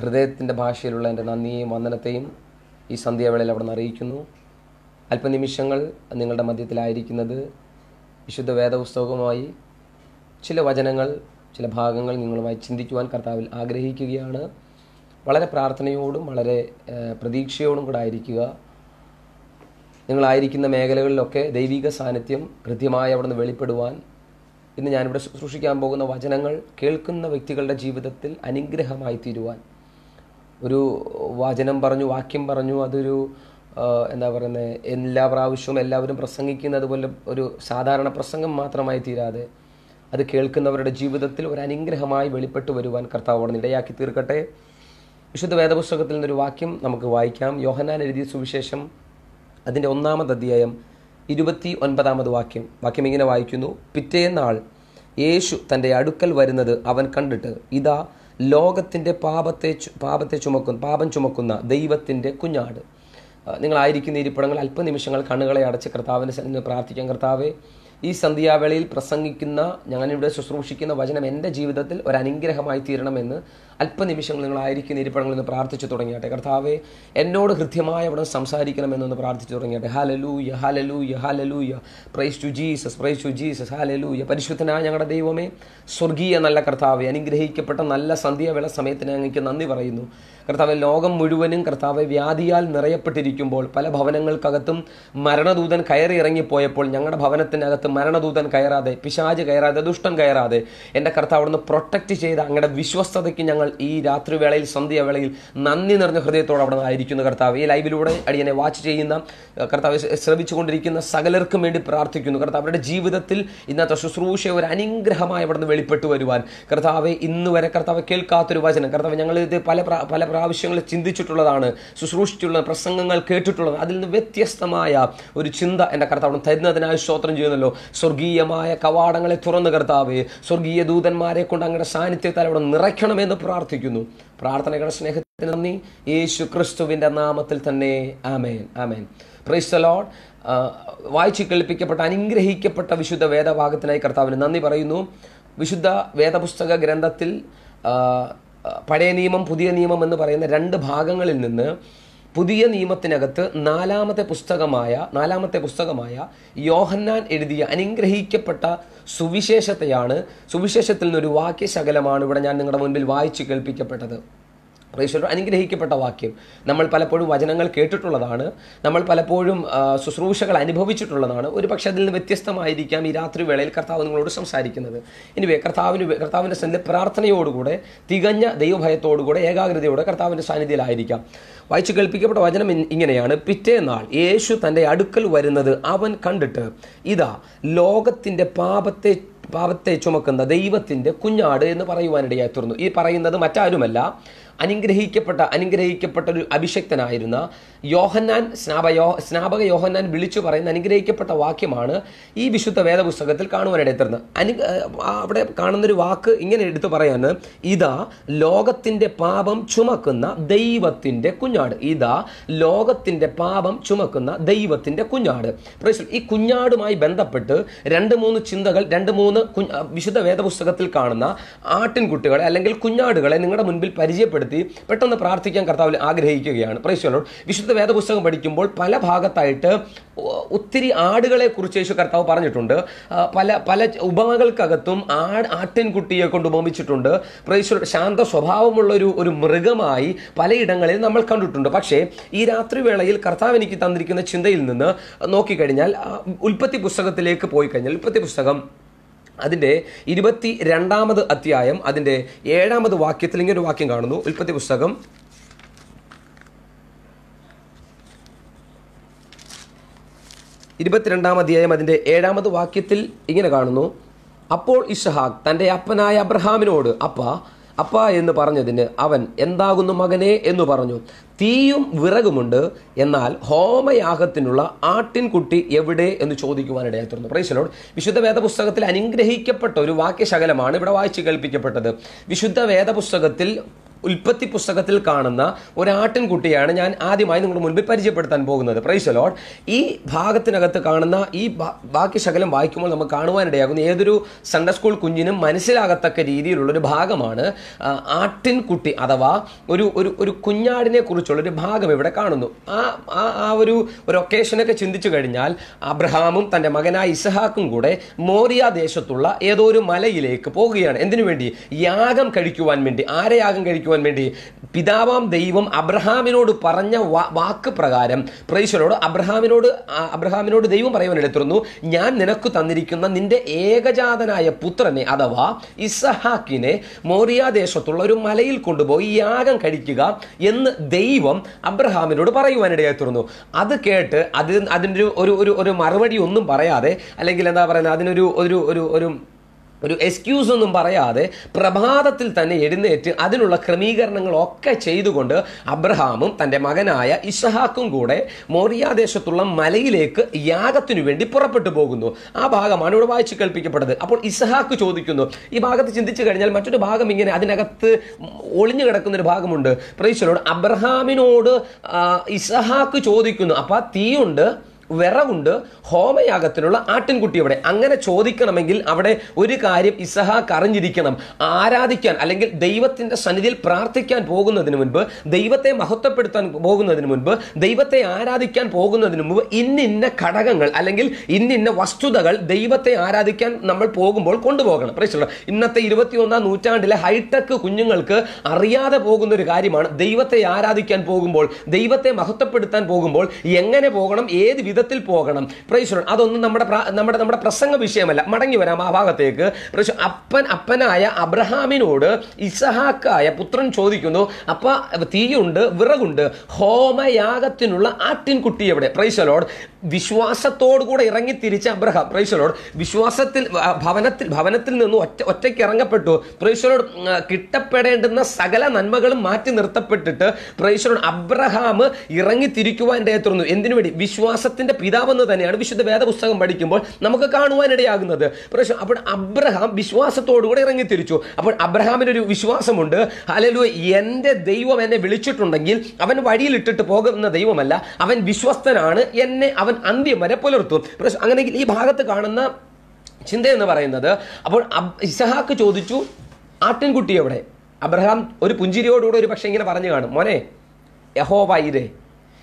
ഹൃദയത്തിന്റെ ഭാഷയിലുള്ള എന്റെ നന്ദിയെയും വന്ദനത്തെയും ഈ സന്ധ്യാവേളയിൽ അവിടെ നിന്ന് അറിയിക്കുന്നു. അല്പനിമിഷങ്ങൾ നിങ്ങളുടെ മധ്യത്തിലായിരിക്കുന്നത് വിശുദ്ധ വേദപുസ്തകവുമായി ചില വചനങ്ങൾ ചില ഭാഗങ്ങൾ നിങ്ങളുമായി ചിന്തിക്കുവാൻ കർത്താവിൽ ആഗ്രഹിക്കുകയാണ്. വളരെ പ്രാർത്ഥനയോടും വളരെ പ്രതീക്ഷയോടും കൂടെ ആയിരിക്കുക. നിങ്ങളായിരിക്കുന്ന മേഖലകളിലൊക്കെ ദൈവിക സാന്നിധ്യം കൃത്യമായി അവിടുന്ന് വെളിപ്പെടുവാൻ ഇന്ന് ഞാനിവിടെ ശുശ്രൂഷിക്കാൻ പോകുന്ന വചനങ്ങൾ കേൾക്കുന്ന വ്യക്തികളുടെ ജീവിതത്തിൽ അനുഗ്രഹമായി തീരുവാൻ ഒരു വചനം പറഞ്ഞു വാക്യം പറഞ്ഞു അതൊരു എന്താ പറയുന്നത് എല്ലാ പ്രാവശ്യവും എല്ലാവരും പ്രസംഗിക്കുന്നത് പോലെ ഒരു സാധാരണ പ്രസംഗം മാത്രമായി തീരാതെ അത് കേൾക്കുന്നവരുടെ ജീവിതത്തിൽ ഒരു അനുഗ്രഹമായി വെളിപ്പെട്ടു വരുവാൻ കർത്താവോട് ഇടയാക്കി തീർക്കട്ടെ. വിശുദ്ധ വേദപുസ്തകത്തിൽ നിന്നൊരു വാക്യം നമുക്ക് വായിക്കാം. യോഹനാൻ എഴുതിയ സുവിശേഷം അതിന്റെ ഒന്നാമത് അധ്യായം ഇരുപത്തി ഒൻപതാമത് വാക്യം. വാക്യം ഇങ്ങനെ വായിക്കുന്നു. പിറ്റേന്നാൾ യേശു തന്റെ അടുക്കൽ വരുന്നത് അവൻ കണ്ടിട്ട് ഇതാ ലോകത്തിന്റെ പാപത്തെ പാപത്തെ ചുമക്കുന്ന പാപം ചുമക്കുന്ന ദൈവത്തിന്റെ കുഞ്ഞാട്. നിങ്ങളായിരിക്കുന്ന ഇരിപ്പിടങ്ങൾ അല്പനിമിഷങ്ങൾ കണ്ണുകളെ അടച്ച് കർത്താവിന്റെ പ്രാർത്ഥിക്കാൻ കർത്താവെ ഈ സന്ധ്യാവേളയിൽ പ്രസംഗിക്കുന്ന ഞാനിവിടെ ശുശ്രൂഷിക്കുന്ന വചനം എന്റെ ജീവിതത്തിൽ ഒരു അനുഗ്രഹമായി തീരണമെന്ന് അല്പനിമിഷങ്ങൾ നിങ്ങളായിരിക്കും ഇരിപ്പിടങ്ങളിൽ നിന്ന് പ്രാർത്ഥിച്ചു തുടങ്ങിയാട്ടെ. കർത്താവെ എന്നോട് ഹൃദ്യമായി അവിടെ സംസാരിക്കണമെന്നൊന്ന് പ്രാർത്ഥിച്ചു തുടങ്ങിയാട്ടെ. Hallelujah hallelujah hallelujah praise to Jesus praise to Jesus hallelujah പരിശുദ്ധനായ ഞങ്ങളുടെ ദൈവമേ സ്വർഗീയ നല്ല കർത്താവെ അനുഗ്രഹിക്കപ്പെട്ട നല്ല സന്ധ്യാവേള സമയത്തിന് അങ്ങേക്ക് നന്ദി പറയുന്നു. കർത്താവ് ലോകം മുഴുവനും കർത്താവ് വ്യാധിയാൽ നിറയപ്പെട്ടിരിക്കുമ്പോൾ പല ഭവനങ്ങൾക്കകത്തും മരണദൂതൻ കയറി ഇറങ്ങിപ്പോയപ്പോൾ ഞങ്ങളുടെ ഭവനത്തിനകത്ത് മരണദൂതൻ കയറാതെ പിശാജ് കയറാതെ ദുഷ്ടൻ കയറാതെ എന്റെ കർത്താവ് അവിടുന്ന് പ്രൊട്ടക്റ്റ് ചെയ്ത അങ്ങയുടെ വിശ്വസ്തതയ്ക്ക് ഞങ്ങൾ ഈ രാത്രിവേളയിൽ സന്ധ്യാവേളയിൽ നന്ദി നിറഞ്ഞ ഹൃദയത്തോടെ അവിടെ ആയിരിക്കുന്നു കർത്താവ്. ഈ ലൈവിലൂടെ അടിയനെ വാച്ച് ചെയ്യുന്ന കർത്താവ് ശ്രമിച്ചുകൊണ്ടിരിക്കുന്ന സകലർക്കും വേണ്ടി പ്രാർത്ഥിക്കുന്നു. കർത്താവ് അവരുടെ ജീവിതത്തിൽ ഇന്നത്തെ ശുശ്രൂഷ ഒരു അനുഗ്രഹമായി അവിടെ നിന്ന് വെളിപ്പെട്ടു വരുവാൻ. കർത്താവ് ഇന്ന് വരെ കർത്താവ് കേൾക്കാത്തൊരു വചനം. കർത്താവ് ഞങ്ങൾ ഇത് പല പല പ്രാവശ്യങ്ങളിൽ ചിന്തിച്ചിട്ടുള്ളതാണ് ശുശ്രൂഷിച്ചിട്ടുള്ള പ്രസംഗങ്ങൾ കേട്ടിട്ടുള്ളത്. അതിൽ നിന്ന് വ്യത്യസ്തമായ ഒരു ചിന്ത എന്റെ കർത്താവ് തരുന്നതിനായി സ്തോത്രം ചെയ്യുന്നല്ലോ. സ്വർഗീയമായ കവാടങ്ങളെ തുറന്ന് കർത്താവ് സ്വർഗീയ ദൂതന്മാരെ കൊണ്ട് അങ്ങയുടെ സാന്നിധ്യത്താൽ അവിടെ നിറയ്ക്കണമെന്ന് പ്രാർത്ഥിക്കുന്നു. പ്രാർത്ഥനകളുടെ സ്നേഹത്തിന് നന്ദി. യേശു ക്രിസ്തുവിന്റെ നാമത്തിൽ തന്നെ. ആമേൻ. ആമേൻ. പ്രൈസ് ലോഡ് വായിച്ചു കേൾപ്പിക്കപ്പെട്ട അനുഗ്രഹിക്കപ്പെട്ട വിശുദ്ധ വേദഭാഗത്തിനായി കർത്താവിന് നന്ദി പറയുന്നു. വിശുദ്ധ വേദപുസ്തക ഗ്രന്ഥത്തിൽ പഴയ നിയമം പുതിയ നിയമം എന്ന് പറയുന്ന രണ്ട് ഭാഗങ്ങളിൽ നിന്ന് പുതിയ നിയമത്തിനകത്ത് നാലാമത്തെ പുസ്തകമായ നാലാമത്തെ പുസ്തകമായ യോഹന്നാൻ എഴുതിയ അനുഗ്രഹിക്കപ്പെട്ട സുവിശേഷത്തെയാണ് സുവിശേഷത്തിൽ നിന്നൊരു വാക്യശകലമാണ് ഇവിടെ ഞാൻ നിങ്ങളുടെ മുൻപിൽ വായിച്ചു കേൾപ്പിക്കപ്പെട്ടത്. പ്രൈശ്വര അനുഗ്രഹിക്കപ്പെട്ട വാക്യം. നമ്മൾ പലപ്പോഴും വചനങ്ങൾ കേട്ടിട്ടുള്ളതാണ്. നമ്മൾ പലപ്പോഴും ശുശ്രൂഷകൾ അനുഭവിച്ചിട്ടുള്ളതാണ്. ഒരു പക്ഷേ അതിൽ നിന്ന് വ്യത്യസ്തമായിരിക്കാം ഈ രാത്രി വേളയിൽ കർത്താവ് നിങ്ങളോട് സംസാരിക്കുന്നത്. ഇനിവേ കർത്താവിന് കർത്താവിന്റെ സന്നിധി പ്രാർത്ഥനയോടുകൂടെ തികഞ്ഞ ദൈവഭയത്തോടുകൂടെ ഏകാഗ്രതയോടെ കർത്താവിന്റെ സാന്നിധ്യത്തിലായിരിക്കാം. വായിച്ചു കേൾപ്പിക്കപ്പെട്ട വചനം ഇങ്ങനെയാണ്. പിറ്റേനാൾ യേശു തന്റെ അടുക്കൽ വരുന്നത് അവൻ കണ്ടിട്ട് ഇതാ ലോകത്തിന്റെ പാപത്തെ പാപത്തെ ചുമക്കുന്ന ദൈവത്തിന്റെ കുഞ്ഞാട് എന്ന് പറയുവാനിടയായി തീർന്നു. ഈ പറയുന്നത് മറ്റാരുമല്ല അനുഗ്രഹിക്കപ്പെട്ട അനുഗ്രഹിക്കപ്പെട്ട ഒരു അഭിഷക്തനായിരുന്ന യോഹന്നാൻ സ്നാപയോ സ്നാപക യോഹന്നാൻ വിളിച്ചു പറയുന്ന അനുഗ്രഹിക്കപ്പെട്ട വാക്യമാണ് ഈ വിശുദ്ധ വേദപുസ്തകത്തിൽ കാണുവാനിടയിൽ തീർന്നത് അനു അവിടെ കാണുന്നൊരു വാക്ക് ഇങ്ങനെ എടുത്തു പറയാൻ ഇതാ ലോകത്തിന്റെ പാപം ചുമക്കുന്ന ദൈവത്തിന്റെ കുഞ്ഞാട്. ഇതാ ലോകത്തിന്റെ പാപം ചുമക്കുന്ന ദൈവത്തിന്റെ കുഞ്ഞാട്. ഈ കുഞ്ഞാടുമായി ബന്ധപ്പെട്ട് രണ്ട് മൂന്ന് ചിന്തകൾ രണ്ട് മൂന്ന് വിശുദ്ധ വേദപുസ്തകത്തിൽ കാണുന്ന ആട്ടിൻകുട്ടികളെ അല്ലെങ്കിൽ കുഞ്ഞാടുകളെ നിങ്ങളുടെ മുൻപിൽ പരിചയപ്പെടുത്തി പെട്ടെന്ന് പ്രാർത്ഥിക്കാൻ കർത്താവിൽ ആഗ്രഹിക്കുകയാണ്. പ്രൈസ്വലോട് വിശുദ്ധ വേദപുസ്തകം പഠിക്കുമ്പോൾ പല ഭാഗത്തായിട്ട് ഒത്തിരി ആടുകളെ കുറിച്ച് യേശു കർത്താവ് പറഞ്ഞിട്ടുണ്ട്. പല പല ഉപമകൾക്കകത്തും ആട് ആട്ടിൻകുട്ടിയെ കൊണ്ട് ഉപമിച്ചിട്ടുണ്ട്. പ്രൈസ്വലോട് ശാന്ത സ്വഭാവമുള്ള ഒരു മൃഗമായി പലയിടങ്ങളിൽ നമ്മൾ കണ്ടിട്ടുണ്ട്. പക്ഷേ ഈ രാത്രി വേളയിൽ കർത്താവ് എനിക്ക് തന്നിരിക്കുന്ന ചിന്തയിൽ നിന്ന് നോക്കിക്കഴിഞ്ഞാൽ ഉൽപ്പത്തി പുസ്തകത്തിലേക്ക് പോയി കഴിഞ്ഞാൽ ഉൽപ്പത്തി പുസ്തകം അതിന്റെ ഇരുപത്തി രണ്ടാമത് അധ്യായം അതിന്റെ ഏഴാമത് വാക്യത്തിൽ ഒരു വാക്യം കാണുന്നു. ഉൽപ്പത്തി പുസ്തകം. ഇരുപത്തിരണ്ടാം അധ്യായം അതിന്റെ ഏഴാമത് വാക്യത്തിൽ ഇങ്ങനെ കാണുന്നു. അപ്പോൾ ഇഷഹാഖ് തന്റെ അപ്പനായ അബ്രഹാമിനോട് അപ്പ അപ്പ എന്ന് പറഞ്ഞതിന് അവൻ എന്താകുന്നു മകനെ? എന്ന് പറഞ്ഞു. തീയും വിറകുമുണ്ട്. എന്നാൽ ഹോമയാഗത്തിനുള്ള ആട്ടിൻകുട്ടി എവിടെ എന്ന് ചോദിക്കുവാനിടയായി തീർന്നു. പ്രൈസലോട് വിശുദ്ധ വേദപുസ്തകത്തിൽ അനുഗ്രഹിക്കപ്പെട്ട ഒരു വാക്യശകലമാണ് ഇവിടെ വായിച്ചു കേൾപ്പിക്കപ്പെട്ടത്. വിശുദ്ധ വേദപുസ്തകത്തിൽ ഉൽപ്പത്തി പുസ്തകത്തിൽ കാണുന്ന ഒരാട്ടിൻകുട്ടിയാണ് ഞാൻ ആദ്യമായി നിങ്ങളുടെ മുൻപിൽ പരിചയപ്പെടുത്താൻ പോകുന്നത്. പ്രൈസലോഡ് ഈ ഭാഗത്തിനകത്ത് കാണുന്ന ഈ ബാക്കി ശകലം വായിക്കുമ്പോൾ നമുക്ക് കാണുവാനിടയാകുന്ന ഏതൊരു സൺഡേ സ്കൂൾ കുഞ്ഞിനും മനസ്സിലാകത്തക്ക രീതിയിലുള്ള ഒരു ഭാഗമാണ് ആട്ടിൻകുട്ടി അഥവാ ഒരു ഒരു ഒരു കുഞ്ഞാടിനെ കുറിച്ചുള്ള ഒരു ഭാഗം ഇവിടെ കാണുന്നു. ആ ആ ആ ഒരു ഒരു ഒക്കേഷനൊക്കെ ചിന്തിച്ചു കഴിഞ്ഞാൽ അബ്രഹാമും തന്റെ മകനായ ഇസഹാക്കും കൂടെ മോറിയ ദേശത്തുള്ള ഏതോ ഒരു മലയിലേക്ക് പോകുകയാണ് എന്തിനു വേണ്ടി? യാഗം കഴിക്കുവാൻ വേണ്ടി. ആരെ യാഗം കഴിക്കുവാൻ വേണ്ടി പിതാവാം ദൈവം അബ്രഹാമിനോട് പറഞ്ഞ വാക്ക് പ്രകാരം പ്രൈശ്വരോട് അബ്രഹാമിനോട് അബ്രഹാമിനോട് ദൈവം പറയുവാൻ എടുത്തിരുന്നു ഞാൻ നിനക്ക് തന്നിരിക്കുന്ന നിന്റെ ഏകജാതനായ പുത്രനെ അഥവാ ഇസഹാക്കിനെ മോറിയാദേശത്തുള്ള ഒരു മലയിൽ കൊണ്ടുപോയി യാഗം കഴിക്കുക എന്ന് ദൈവം അബ്രഹാമിനോട് പറയുവാനിടയായിത്തീർന്നു അത് കേട്ട് അത് അതിന്റെ ഒരു ഒരു ഒരു മറുപടി ഒന്നും പറയാതെ അല്ലെങ്കിൽ എന്താ പറയുന്നത് അതിനൊരു ഒരു ഒരു ഒരു ഒരു എക്സ്ക്യൂസ് ഒന്നും പറയാതെ പ്രഭാതത്തിൽ തന്നെ എഴുന്നേറ്റ് അതിനുള്ള ക്രമീകരണങ്ങളൊക്കെ ചെയ്തുകൊണ്ട് അബ്രഹാമും തന്റെ മകനായ ഇഷഹാക്കും കൂടെ മോറിയാദേശത്തുള്ള മലയിലേക്ക് യാഗത്തിനു വേണ്ടി പുറപ്പെട്ടു പോകുന്നു. ആ ഭാഗമാണ് ഇവിടെ വായിച്ചു കേൾപ്പിക്കപ്പെട്ടത് അപ്പോൾ ഇസഹാക്ക് ചോദിക്കുന്നു ഈ ഭാഗത്ത് ചിന്തിച്ചു കഴിഞ്ഞാൽ മറ്റൊരു ഭാഗം ഇങ്ങനെ അതിനകത്ത് ഒളിഞ്ഞു കിടക്കുന്ന ഒരു ഭാഗമുണ്ട്. പ്രൈശലോട് അബ്രഹാമിനോട് ഇസഹാക്ക് ചോദിക്കുന്നു അപ്പോൾ ആ തീയുണ്ട്? വിറകുണ്ട് ഹോമയാഗത്തിനുള്ള ആട്ടിൻകുട്ടി അവിടെ. അങ്ങനെ ചോദിക്കണമെങ്കിൽ അവിടെ ഒരു കാര്യം ഇസഹാക്ക് അറിഞ്ഞിരിക്കണം. ആരാധിക്കാൻ അല്ലെങ്കിൽ ദൈവത്തിന്റെ സന്നിധിയിൽ പ്രാർത്ഥിക്കാൻ പോകുന്നതിന് മുൻപ് ദൈവത്തെ മഹത്വപ്പെടുത്താൻ പോകുന്നതിന് മുൻപ് ദൈവത്തെ ആരാധിക്കാൻ പോകുന്നതിന് മുമ്പ് ഇന്നിന്ന ഘടകങ്ങൾ അല്ലെങ്കിൽ ഇന്നിന്ന വസ്തുതകൾ ദൈവത്തെ ആരാധിക്കാൻ നമ്മൾ പോകുമ്പോൾ കൊണ്ടുപോകണം. പ്രശ്നം ഇന്നത്തെ ഇരുപത്തിയൊന്നാം നൂറ്റാണ്ടിലെ ഹൈടെക് കുഞ്ഞുങ്ങൾക്ക് അറിയാതെ പോകുന്ന ഒരു കാര്യമാണ് ദൈവത്തെ ആരാധിക്കാൻ പോകുമ്പോൾ ദൈവത്തെ മഹത്വപ്പെടുത്താൻ പോകുമ്പോൾ എങ്ങനെ പോകണം ഏത് വിധത്തിൽ പോകണം. പ്രൈശ്വരൻ അതൊന്നും നമ്മുടെ നമ്മുടെ നമ്മുടെ പ്രസംഗ വിഷയമല്ല. മടങ്ങി വരാം ആ ഭാഗത്തേക്ക്. അപ്പൻ അപ്പനായ അബ്രഹാമിനോട് ഇസഹാക്കായ പുത്രൻ ചോദിക്കുന്നു അപ്പ തീയുണ്ട് വിറകുണ്ട്. ഹോമയാഗത്തിനുള്ള ആട്ടിൻകുട്ടി എവിടെ? പ്രൈസലോട് വിശ്വാസത്തോടു കൂടെ ഇറങ്ങി തിരിച്ച അബ്രഹാം പ്രൈസലോട് വിശ്വാസത്തിൽ ഭവനത്തിൽ ഭവനത്തിൽ നിന്ന് ഒറ്റ ഒറ്റയ്ക്ക് ഇറങ്ങപ്പെട്ടു. പ്രൈസലോട് കിട്ടപ്പെടേണ്ടുന്ന സകല നന്മകളും മാറ്റി നിർത്തപ്പെട്ടിട്ട് പ്രൈസലോട് അബ്രഹാം ഇറങ്ങി തിരിക്കുവാൻ ഇടയത്തുന്നു എന്തിനു വേണ്ടി വിശ്വാസത്തിന്റെ പിതാവെന്ന് തന്നെയാണ് വിശുദ്ധ വേദപുസ്തകം പഠിക്കുമ്പോൾ നമുക്ക് കാണുവാനിടയാകുന്നത്. പ്രശ്നം അപ്പോൾ അബ്രഹാം വിശ്വാസത്തോടുകൂടെ ഇറങ്ങി തിരിച്ചു അപ്പോൾ അബ്രഹാമിന് ഒരു വിശ്വാസമുണ്ട്. ഹല്ലേലൂയ എന്റെ ദൈവം എന്നെ വിളിച്ചിട്ടുണ്ടെങ്കിൽ അവൻ വഴിയിലിട്ടിട്ട് പോകുന്ന ദൈവമല്ല അവൻ വിശ്വസ്തനാണ് എന്നെ അവൻ അന്ത്യം വരെ പുലർത്തും. അങ്ങനെയെങ്കിൽ ഈ ഭാഗത്ത് കാണുന്ന ചിന്ത എന്ന് പറയുന്നത് അപ്പോൾ ഇസഹാക്ക് ചോദിച്ചു ആട്ടിൻകുട്ടി എവിടെ? അബ്രഹാം ഒരു പുഞ്ചിരിയോടുകൂടെ ഒരു പക്ഷേ ഇങ്ങനെ പറഞ്ഞു കാണും മോനെ യഹോവ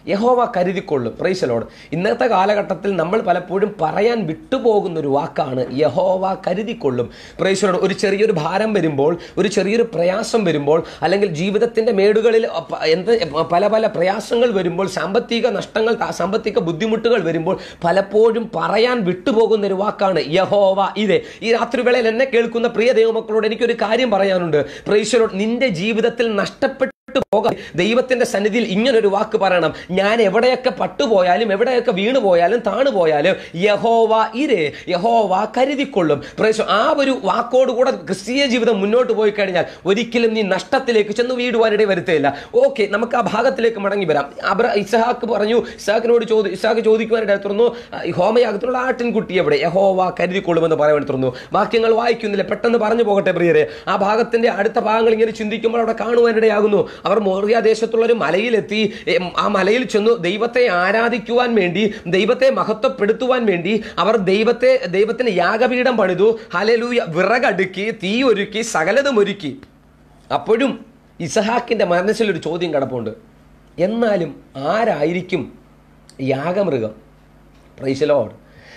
യഹോവ കരുതിക്കൊള്ളും. പ്രൈസലോട് ഇന്നത്തെ കാലഘട്ടത്തിൽ നമ്മൾ പലപ്പോഴും പറയാൻ വിട്ടുപോകുന്ന ഒരു വാക്കാണ് യഹോവ കരുതിക്കൊള്ളും. പ്രൈസലോട് ഒരു ചെറിയൊരു ഭാരം വരുമ്പോൾ ഒരു ചെറിയൊരു പ്രയാസം വരുമ്പോൾ അല്ലെങ്കിൽ ജീവിതത്തിന്റെ മേടുകളിൽ എന്ത് പല പല പ്രയാസങ്ങൾ വരുമ്പോൾ സാമ്പത്തിക നഷ്ടങ്ങൾ സാമ്പത്തിക ബുദ്ധിമുട്ടുകൾ വരുമ്പോൾ പലപ്പോഴും പറയാൻ വിട്ടുപോകുന്ന ഒരു വാക്കാണ് യഹോവ. ഇതേ ഈ രാത്രി വേളയിൽ എന്നെ കേൾക്കുന്ന പ്രിയ ദൈവമക്കളോട് എനിക്കൊരു കാര്യം പറയാനുണ്ട്. പ്രൈസലോട് നിന്റെ ജീവിതത്തിൽ നഷ്ടപ്പെട്ട പോകാം ദൈവത്തിന്റെ സന്നിധിയിൽ ഇങ്ങനൊരു വാക്ക് പറയണം. ഞാൻ എവിടെയൊക്കെ പട്ടുപോയാലും എവിടെയൊക്കെ വീണു പോയാലും താണു പോയാലും യഹോവ ഇരേ യഹോവ കരുതിക്കൊള്ളും. പ്രദേശം ആ ഒരു വാക്കോടുകൂടെ ക്രിസ്തീയ ജീവിതം മുന്നോട്ട് പോയി കഴിഞ്ഞാൽ ഒരിക്കലും നീ നഷ്ടത്തിലേക്ക് ചെന്ന് വീടുവാനിടെ വരുത്തില്ല ഓക്കെ നമുക്ക് ആ ഭാഗത്തിലേക്ക് മടങ്ങി വരാം. അബ്ര ഇസഹാക്ക് പറഞ്ഞു ഇസഹാക്കിനോട് ചോദി ഇസഹാക്ക് ചോദിക്കുവാനായിട്ട് തുറന്നു ഹോമയാഗത്തിലുള്ള ആട്ടിൻകുട്ടി എവിടെ? യഹോവ കരുതിക്കൊള്ളുമെന്ന് പറയാൻ തുറന്നു. വാക്യങ്ങൾ വായിക്കുന്നില്ല പെട്ടെന്ന് പറഞ്ഞു പോകട്ടെ പ്രിയരെ. ആ ഭാഗത്തിന്റെ അടുത്ത ഭാഗങ്ങൾ ഇങ്ങനെ ചിന്തിക്കുമ്പോൾ അവിടെ കാണുവാനിടയാകുന്നു. അവർ മോറിയ ദേശത്തുള്ള ഒരു മലയിലെത്തി ആ മലയിൽ ചെന്നു ദൈവത്തെ ആരാധിക്കുവാൻ വേണ്ടി ദൈവത്തെ മഹത്വപ്പെടുത്തുവാൻ വേണ്ടി അവർ ദൈവത്തെ ദൈവത്തിന് യാഗപീഠം പണിതു. ഹലലൂയ വിറകടുക്കി തീ ഒരുക്കി സകലതും ഒരുക്കി. അപ്പോഴും ഇസഹാക്കിന്റെ മനസ്സിലൊരു ചോദ്യം കിടപ്പുണ്ട്. എന്നാലും ആരായിരിക്കും യാഗമൃഗം? പ്രൈശലോഡ്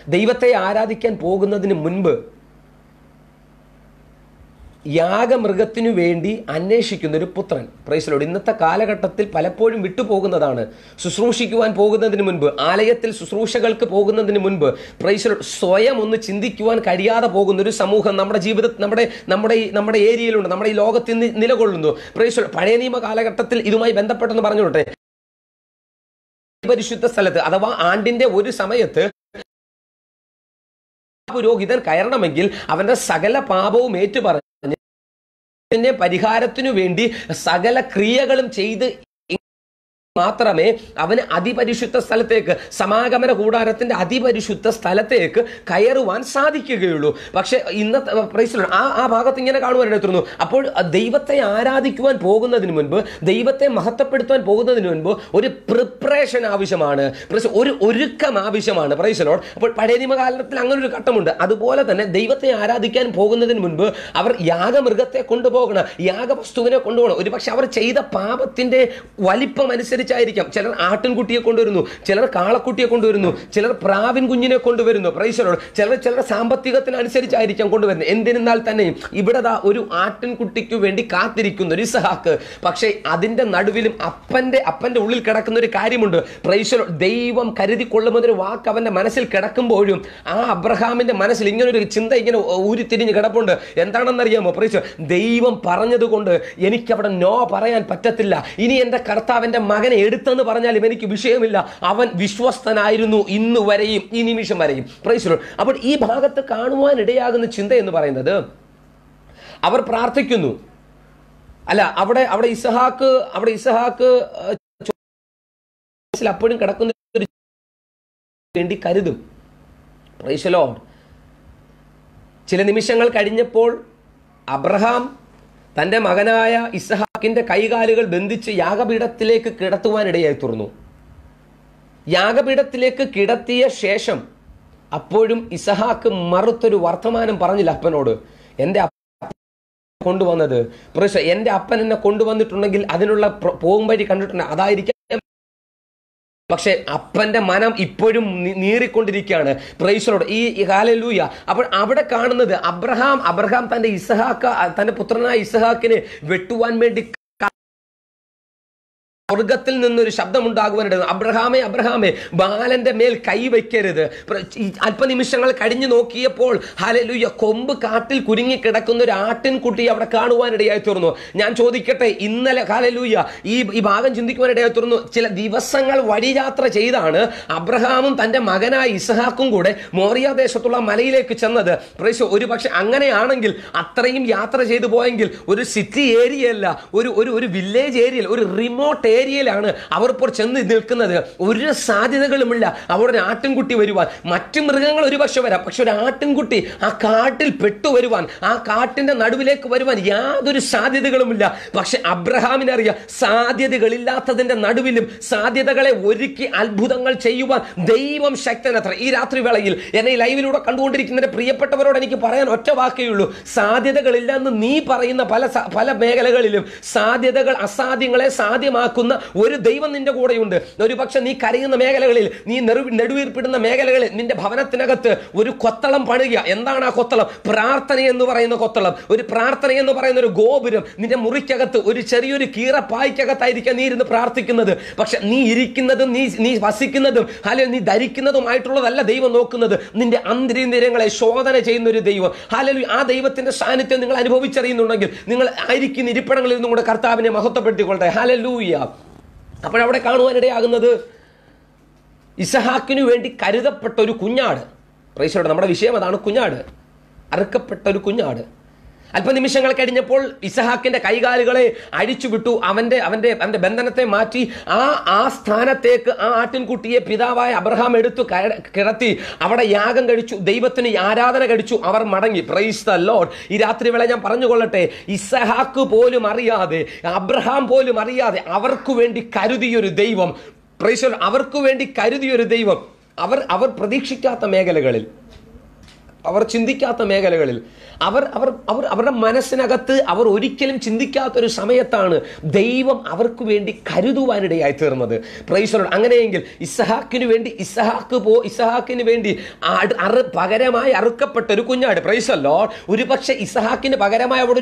ദൈവത്തെ ആരാധിക്കാൻ പോകുന്നതിന് മുൻപ് യാഗമൃഗത്തിനു വേണ്ടി അന്വേഷിക്കുന്ന ഒരു പുത്രൻ പ്രൈസലോട് ഇന്നത്തെ കാലഘട്ടത്തിൽ പലപ്പോഴും വിട്ടുപോകുന്നതാണ്. ശുശ്രൂഷിക്കുവാൻ പോകുന്നതിന് മുൻപ് ആലയത്തിൽ ശുശ്രൂഷകൾക്ക് പോകുന്നതിന് മുൻപ് പ്രൈസലോട് സ്വയം ഒന്ന് ചിന്തിക്കുവാൻ കഴിയാതെ പോകുന്ന ഒരു സമൂഹം നമ്മുടെ ജീവിതത്തിൽ നമ്മുടെ നമ്മുടെ നമ്മുടെ ഏരിയയിലുണ്ട് നമ്മുടെ ഈ ലോകത്തിൽ നിലകൊള്ളുന്നു. പ്രൈസലോട് പഴയ നിയമ കാലഘട്ടത്തിൽ ഇതുമായി ബന്ധപ്പെട്ടെന്ന് പറഞ്ഞോട്ടെ പരിശുദ്ധ സ്ഥലത്ത് അഥവാ ആണ്ടിന്റെ ഒരു സമയത്ത് പുരോഹിതൻ കയറണമെങ്കിൽ അവന്റെ സകല പാപവും ഏറ്റുപറഞ്ഞ് പരിഹാരത്തിനു വേണ്ടി സകല ക്രിയകളും ചെയ്ത് മാത്രമേ അവന് അതിപരിശുദ്ധ സ്ഥലത്തേക്ക് സമാഗമന കൂടാരത്തിന്റെ അതിപരിശുദ്ധ സ്ഥലത്തേക്ക് കയറുവാൻ സാധിക്കുകയുള്ളൂ. പക്ഷെ ഇന്നത്തെ ആ ആ ഭാഗത്ത് ഇങ്ങനെ കാണുവാനെത്തുന്നു അപ്പോൾ ദൈവത്തെ ആരാധിക്കുവാൻ പോകുന്നതിന് മുൻപ് ദൈവത്തെ മഹത്വപ്പെടുത്തുവാൻ പോകുന്നതിന് മുൻപ് ഒരു പ്രിപ്പറേഷൻ ആവശ്യമാണ്. ഒരു ഒരുക്കം ആവശ്യമാണ്. പ്രൈസലോട് അപ്പോൾ പഴയ നിയമകാലത്തിൽ അങ്ങനെ ഒരു ഘട്ടമുണ്ട്. അതുപോലെ തന്നെ ദൈവത്തെ ആരാധിക്കാൻ പോകുന്നതിന് മുൻപ് അവർ യാഗമൃഗത്തെ കൊണ്ടുപോകണം യാഗവസ്തുവിനെ കൊണ്ടുപോകണം. ഒരുപക്ഷെ അവർ ചെയ്ത പാപത്തിന്റെ വലിപ്പം അനുസരിച്ചായിരിക്കാം ചിലർ ആട്ടിൻകുട്ടിയെ കൊണ്ടുവരുന്നു ചിലർ കാളക്കുട്ടിയെ കൊണ്ടുവരുന്നു ചിലർ പ്രാവിൻ കുഞ്ഞിനെ കൊണ്ടുവരുന്നു. പ്രൈസലോട് ചിലർ ചിലർ സാമ്പത്തികത്തിനനുസരിച്ചായിരിക്കാം കൊണ്ടുവരുന്നത്. എന്തിരുന്നാൽ തന്നെയും ഇവിടെ ദാ ഒരു ആട്ടിൻകുട്ടിക്ക് വേണ്ടി കാത്തിരിക്കുന്നു ഒരു ഇസഹാക്ക്. പക്ഷേ അതിന്റെ നടുവിലും അപ്പന്റെ അപ്പന്റെ ഉള്ളിൽ കിടക്കുന്ന ഒരു കാര്യമുണ്ട് പ്രൈസലോ ദൈവം കരുതി കൊള്ളുമെന്നൊരു വാക്ക് അവന്റെ മനസ്സിൽ കിടക്കുമ്പോഴും ആ അബ്രഹാമിന്റെ മനസ്സിൽ ഇങ്ങനൊരു ചിന്ത ഇങ്ങനെ ഊരിത്തിരിഞ്ഞ് കിടപ്പുണ്ട്. എന്താണെന്നറിയാമോ പ്രൈസ്? ദൈവം പറഞ്ഞതുകൊണ്ട് എനിക്കവിടെ നോ പറയാൻ പറ്റത്തില്ല. ഇനി എന്റെ കർത്താവിന്റെ കർത്താവിന്റെ മകനെ എടുത്തെന്ന് പറഞ്ഞാൽ ഇവനിക്ക് വിഷയമില്ല. അവൻ വിശ്വസ്തനായിരുന്നു ഇന്ന് വരെയും ഈ നിമിഷം വരെയും. പ്രൈസ് അപ്പോൾ ഈ ഭാഗത്ത് കാണുവാൻ ഇടയാകുന്ന ചിന്ത എന്ന് പറയുന്നത് അവർ പ്രാർത്ഥിക്കുന്നു. അല്ല അവിടെ അവിടെ ഇസഹാക്ക് അവിടെ ഇസഹാക്ക് അപ്പോഴും കിടക്കുന്ന വേണ്ടി കരുതും. പ്രൈസലോ ചില നിമിഷങ്ങൾ കഴിഞ്ഞപ്പോൾ അബ്രഹാം തന്റെ മകനായ ഇസഹാക്കിന്റെ കൈകാലുകൾ ബന്ധിച്ച് യാഗപീഠത്തിലേക്ക് കിടത്തുവാനിടയായി തുറന്നു യാഗപീഠത്തിലേക്ക് കിടത്തിയ ശേഷം അപ്പോഴും ഇസഹാക്ക് മറുത്തൊരു വർത്തമാനം പറഞ്ഞില്ല അപ്പനോട്. എന്റെ കൊണ്ടുവന്നത് എന്റെ അപ്പൻ എന്നെ കൊണ്ടുവന്നിട്ടുണ്ടെങ്കിൽ അതിനുള്ള പോകും വഴി കണ്ടിട്ടുണ്ട്. അതായിരിക്കാം പക്ഷെ അപ്പന്റെ മനം ഇപ്പോഴും നീറിക്കൊണ്ടിരിക്കുകയാണ്. പ്രൈസറോട് ഈ ഹാലലൂയ അപ്പോൾ അവിടെ കാണുന്നത് അബ്രഹാം അബ്രഹാം തന്റെ ഇസഹാക്ക തന്റെ പുത്രനായ ഇസഹാക്കിനെ വെട്ടുവാൻ വേണ്ടി സ്വർഗത്തിൽ നിന്നൊരു ശബ്ദമുണ്ടാകുവാനിട അബ്രഹാമേ അബ്രഹാമേ ബാലന്റെ മേൽ കൈവയ്ക്കരുത് അല്പനിമിഷങ്ങൾ കഴിഞ്ഞു നോക്കിയപ്പോൾ ഹലലുയ കൊമ്പ് കാട്ടിൽ കുരുങ്ങി കിടക്കുന്ന ഒരു ആട്ടിൻകുട്ടി അവിടെ കാണുവാനിടയായി തീർന്നു. ഞാൻ ചോദിക്കട്ടെ ഇന്നലെ ഹലലുയ ഈ ഈ ഭാഗം ചിന്തിക്കുവാനിടയായി തീർന്നു. ചില ദിവസങ്ങൾ വഴിയാത്ര ചെയ്താണ് അബ്രഹാമും തന്റെ മകനായ ഇസഹാക്കും കൂടെ മോറിയ ദേശത്തുള്ള മലയിലേക്ക് ചെന്നത്. പ്രേശോ ഒരു പക്ഷെ അങ്ങനെയാണെങ്കിൽ അത്രയും യാത്ര ചെയ്തു പോയെങ്കിൽ ഒരു സിറ്റി ഏരിയ അല്ല ഒരു ഒരു വില്ലേജ് ഏരിയയിൽ ഒരു റിമോട്ട് ഏരിയയിലാണ് അവർ ഇപ്പോൾ ചെന്ന് നിൽക്കുന്നത്. ഒരു സാധ്യതകളുമില്ല. അവിടെ ഒരു ആട്ടിൻകുട്ടി വരുവാൻ. മറ്റു മൃഗങ്ങൾ ഒരു പക്ഷെ വരാം. പക്ഷെ ഒരു ആട്ടിൻകുട്ടി ആ കാട്ടിൽ പെട്ടു വരുവാൻ ആ കാട്ടിന്റെ നടുവിലേക്ക് വരുവാൻ യാതൊരു സാധ്യതകളുമില്ല. പക്ഷെ അബ്രഹാമിനറിയാം സാധ്യതകളില്ലാത്തതിന്റെ നടുവിലും സാധ്യതകളെ ഒരുക്കി അത്ഭുതങ്ങൾ ചെയ്യുവാൻ ദൈവം ശക്തനത്ര. ഈ രാത്രി വേളയിൽ എന്നെ ലൈവിലൂടെ കണ്ടുകൊണ്ടിരിക്കുന്ന പ്രിയപ്പെട്ടവരോട് എനിക്ക് പറയാൻ ഒറ്റ വാക്കേ ഉള്ളൂ. സാധ്യതകളില്ല എന്ന് നീ പറയുന്ന പല പല മേഖലകളിലും സാധ്യതകൾ അസാധ്യങ്ങളെ സാധ്യമാക്കുന്ന ഒരു ദൈവം നിന്റെ കൂടെയുണ്ട്. ഒരു പക്ഷെ നീ കരയുന്ന മേഖലകളിൽ നീ നെറു- നെടുവീർപ്പിടുന്ന മേഖലകളിൽ നിന്റെ ഭവനത്തിനകത്ത് ഒരു കൊത്തളം പണിയുക. എന്താണ് ആ കൊത്തളം? പ്രാർത്ഥന എന്ന് പറയുന്ന കൊത്തളം. ഒരു പ്രാർത്ഥന എന്ന് പറയുന്ന ഒരു ഗോപുരം നിന്റെ മുറിക്കകത്ത് ഒരു ചെറിയൊരു കീറപ്പായ്ക്കകത്തായിരിക്കാം നീ ഇരുന്ന് പ്രാർത്ഥിക്കുന്നത്. പക്ഷെ നീ ഇരിക്കുന്നതും നീ നീ വസിക്കുന്നതും അല്ലെങ്കിൽ നീ ധരിക്കുന്നതുമായിട്ടുള്ളതല്ല ദൈവം നോക്കുന്നത്. നിന്റെ അന്തരീന്ദ്രിയങ്ങളെ ശോധന ചെയ്യുന്ന ഒരു ദൈവം. അല്ലെങ്കിൽ ആ ദൈവത്തിന്റെ സാന്നിധ്യം നിങ്ങൾ അനുഭവിച്ചറിയുന്നുണ്ടെങ്കിൽ നിങ്ങൾ ആയിരിക്കുന്ന ഇരിപ്പിടങ്ങളിൽ നിന്നും കൂടെ കർത്താവിനെ മഹത്വപ്പെടുത്തിക്കൊള്ളട്ടെ. ഹാലലൂയ അപ്പോഴവിടെ കാണുവാനിടയാകുന്നത് ഇസഹാക്കിനു വേണ്ടി കരുതപ്പെട്ട ഒരു കുഞ്ഞാട്. പ്രൈസോടെ നമ്മുടെ വിഷയം അതാണ് കുഞ്ഞാട്. അറുക്കപ്പെട്ട ഒരു കുഞ്ഞാട്. അല്പനിമിഷങ്ങൾ കഴിഞ്ഞപ്പോൾ ഇസഹാക്കിന്റെ കൈകാലുകളെ അഴിച്ചുവിട്ടു. അവന്റെ അവന്റെ അവന്റെ ബന്ധനത്തെ മാറ്റി. ആ ആ സ്ഥാനത്തേക്ക് ആ ആട്ടിൻകുട്ടിയെ പിതാവായ അബ്രഹാം എടുത്തു കിടത്തി. അവിടെ യാഗം കഴിച്ചു ദൈവത്തിന് ആരാധന കഴിച്ചു. അവർ മടങ്ങി. പ്രൈസ് ദ ലോഡ് ഈ രാത്രി വേള ഞാൻ പറഞ്ഞുകൊള്ളട്ടെ ഇസഹാക്ക് പോലും അറിയാതെ അബ്രഹാം പോലും അറിയാതെ അവർക്ക് വേണ്ടി കരുതിയൊരു ദൈവം. പ്രൈസ്. അവർക്ക് വേണ്ടി കരുതിയൊരു ദൈവം. അവർ അവർ പ്രതീക്ഷിക്കാത്ത മേഖലകളിൽ. അവർ ചിന്തിക്കാത്ത മേഖലകളിൽ. അവർ അവർ അവർ അവരുടെ മനസ്സിനകത്ത് അവർ ഒരിക്കലും ചിന്തിക്കാത്തൊരു സമയത്താണ് ദൈവം അവർക്ക് വേണ്ടി കരുതുവാനിടയായി തീർന്നത്. പ്രൈസറോട് അങ്ങനെയെങ്കിൽ ഇസഹാക്കിന് വേണ്ടി ഇസഹാക്ക് പോ ഇസഹാക്കിന് വേണ്ടി അട്- പകരമായി അറുക്കപ്പെട്ട ഒരു കുഞ്ഞാട് പ്രൈസല്ലോ ഒരു പക്ഷെ ഇസഹാക്കിന് പകരമായി അവിടെ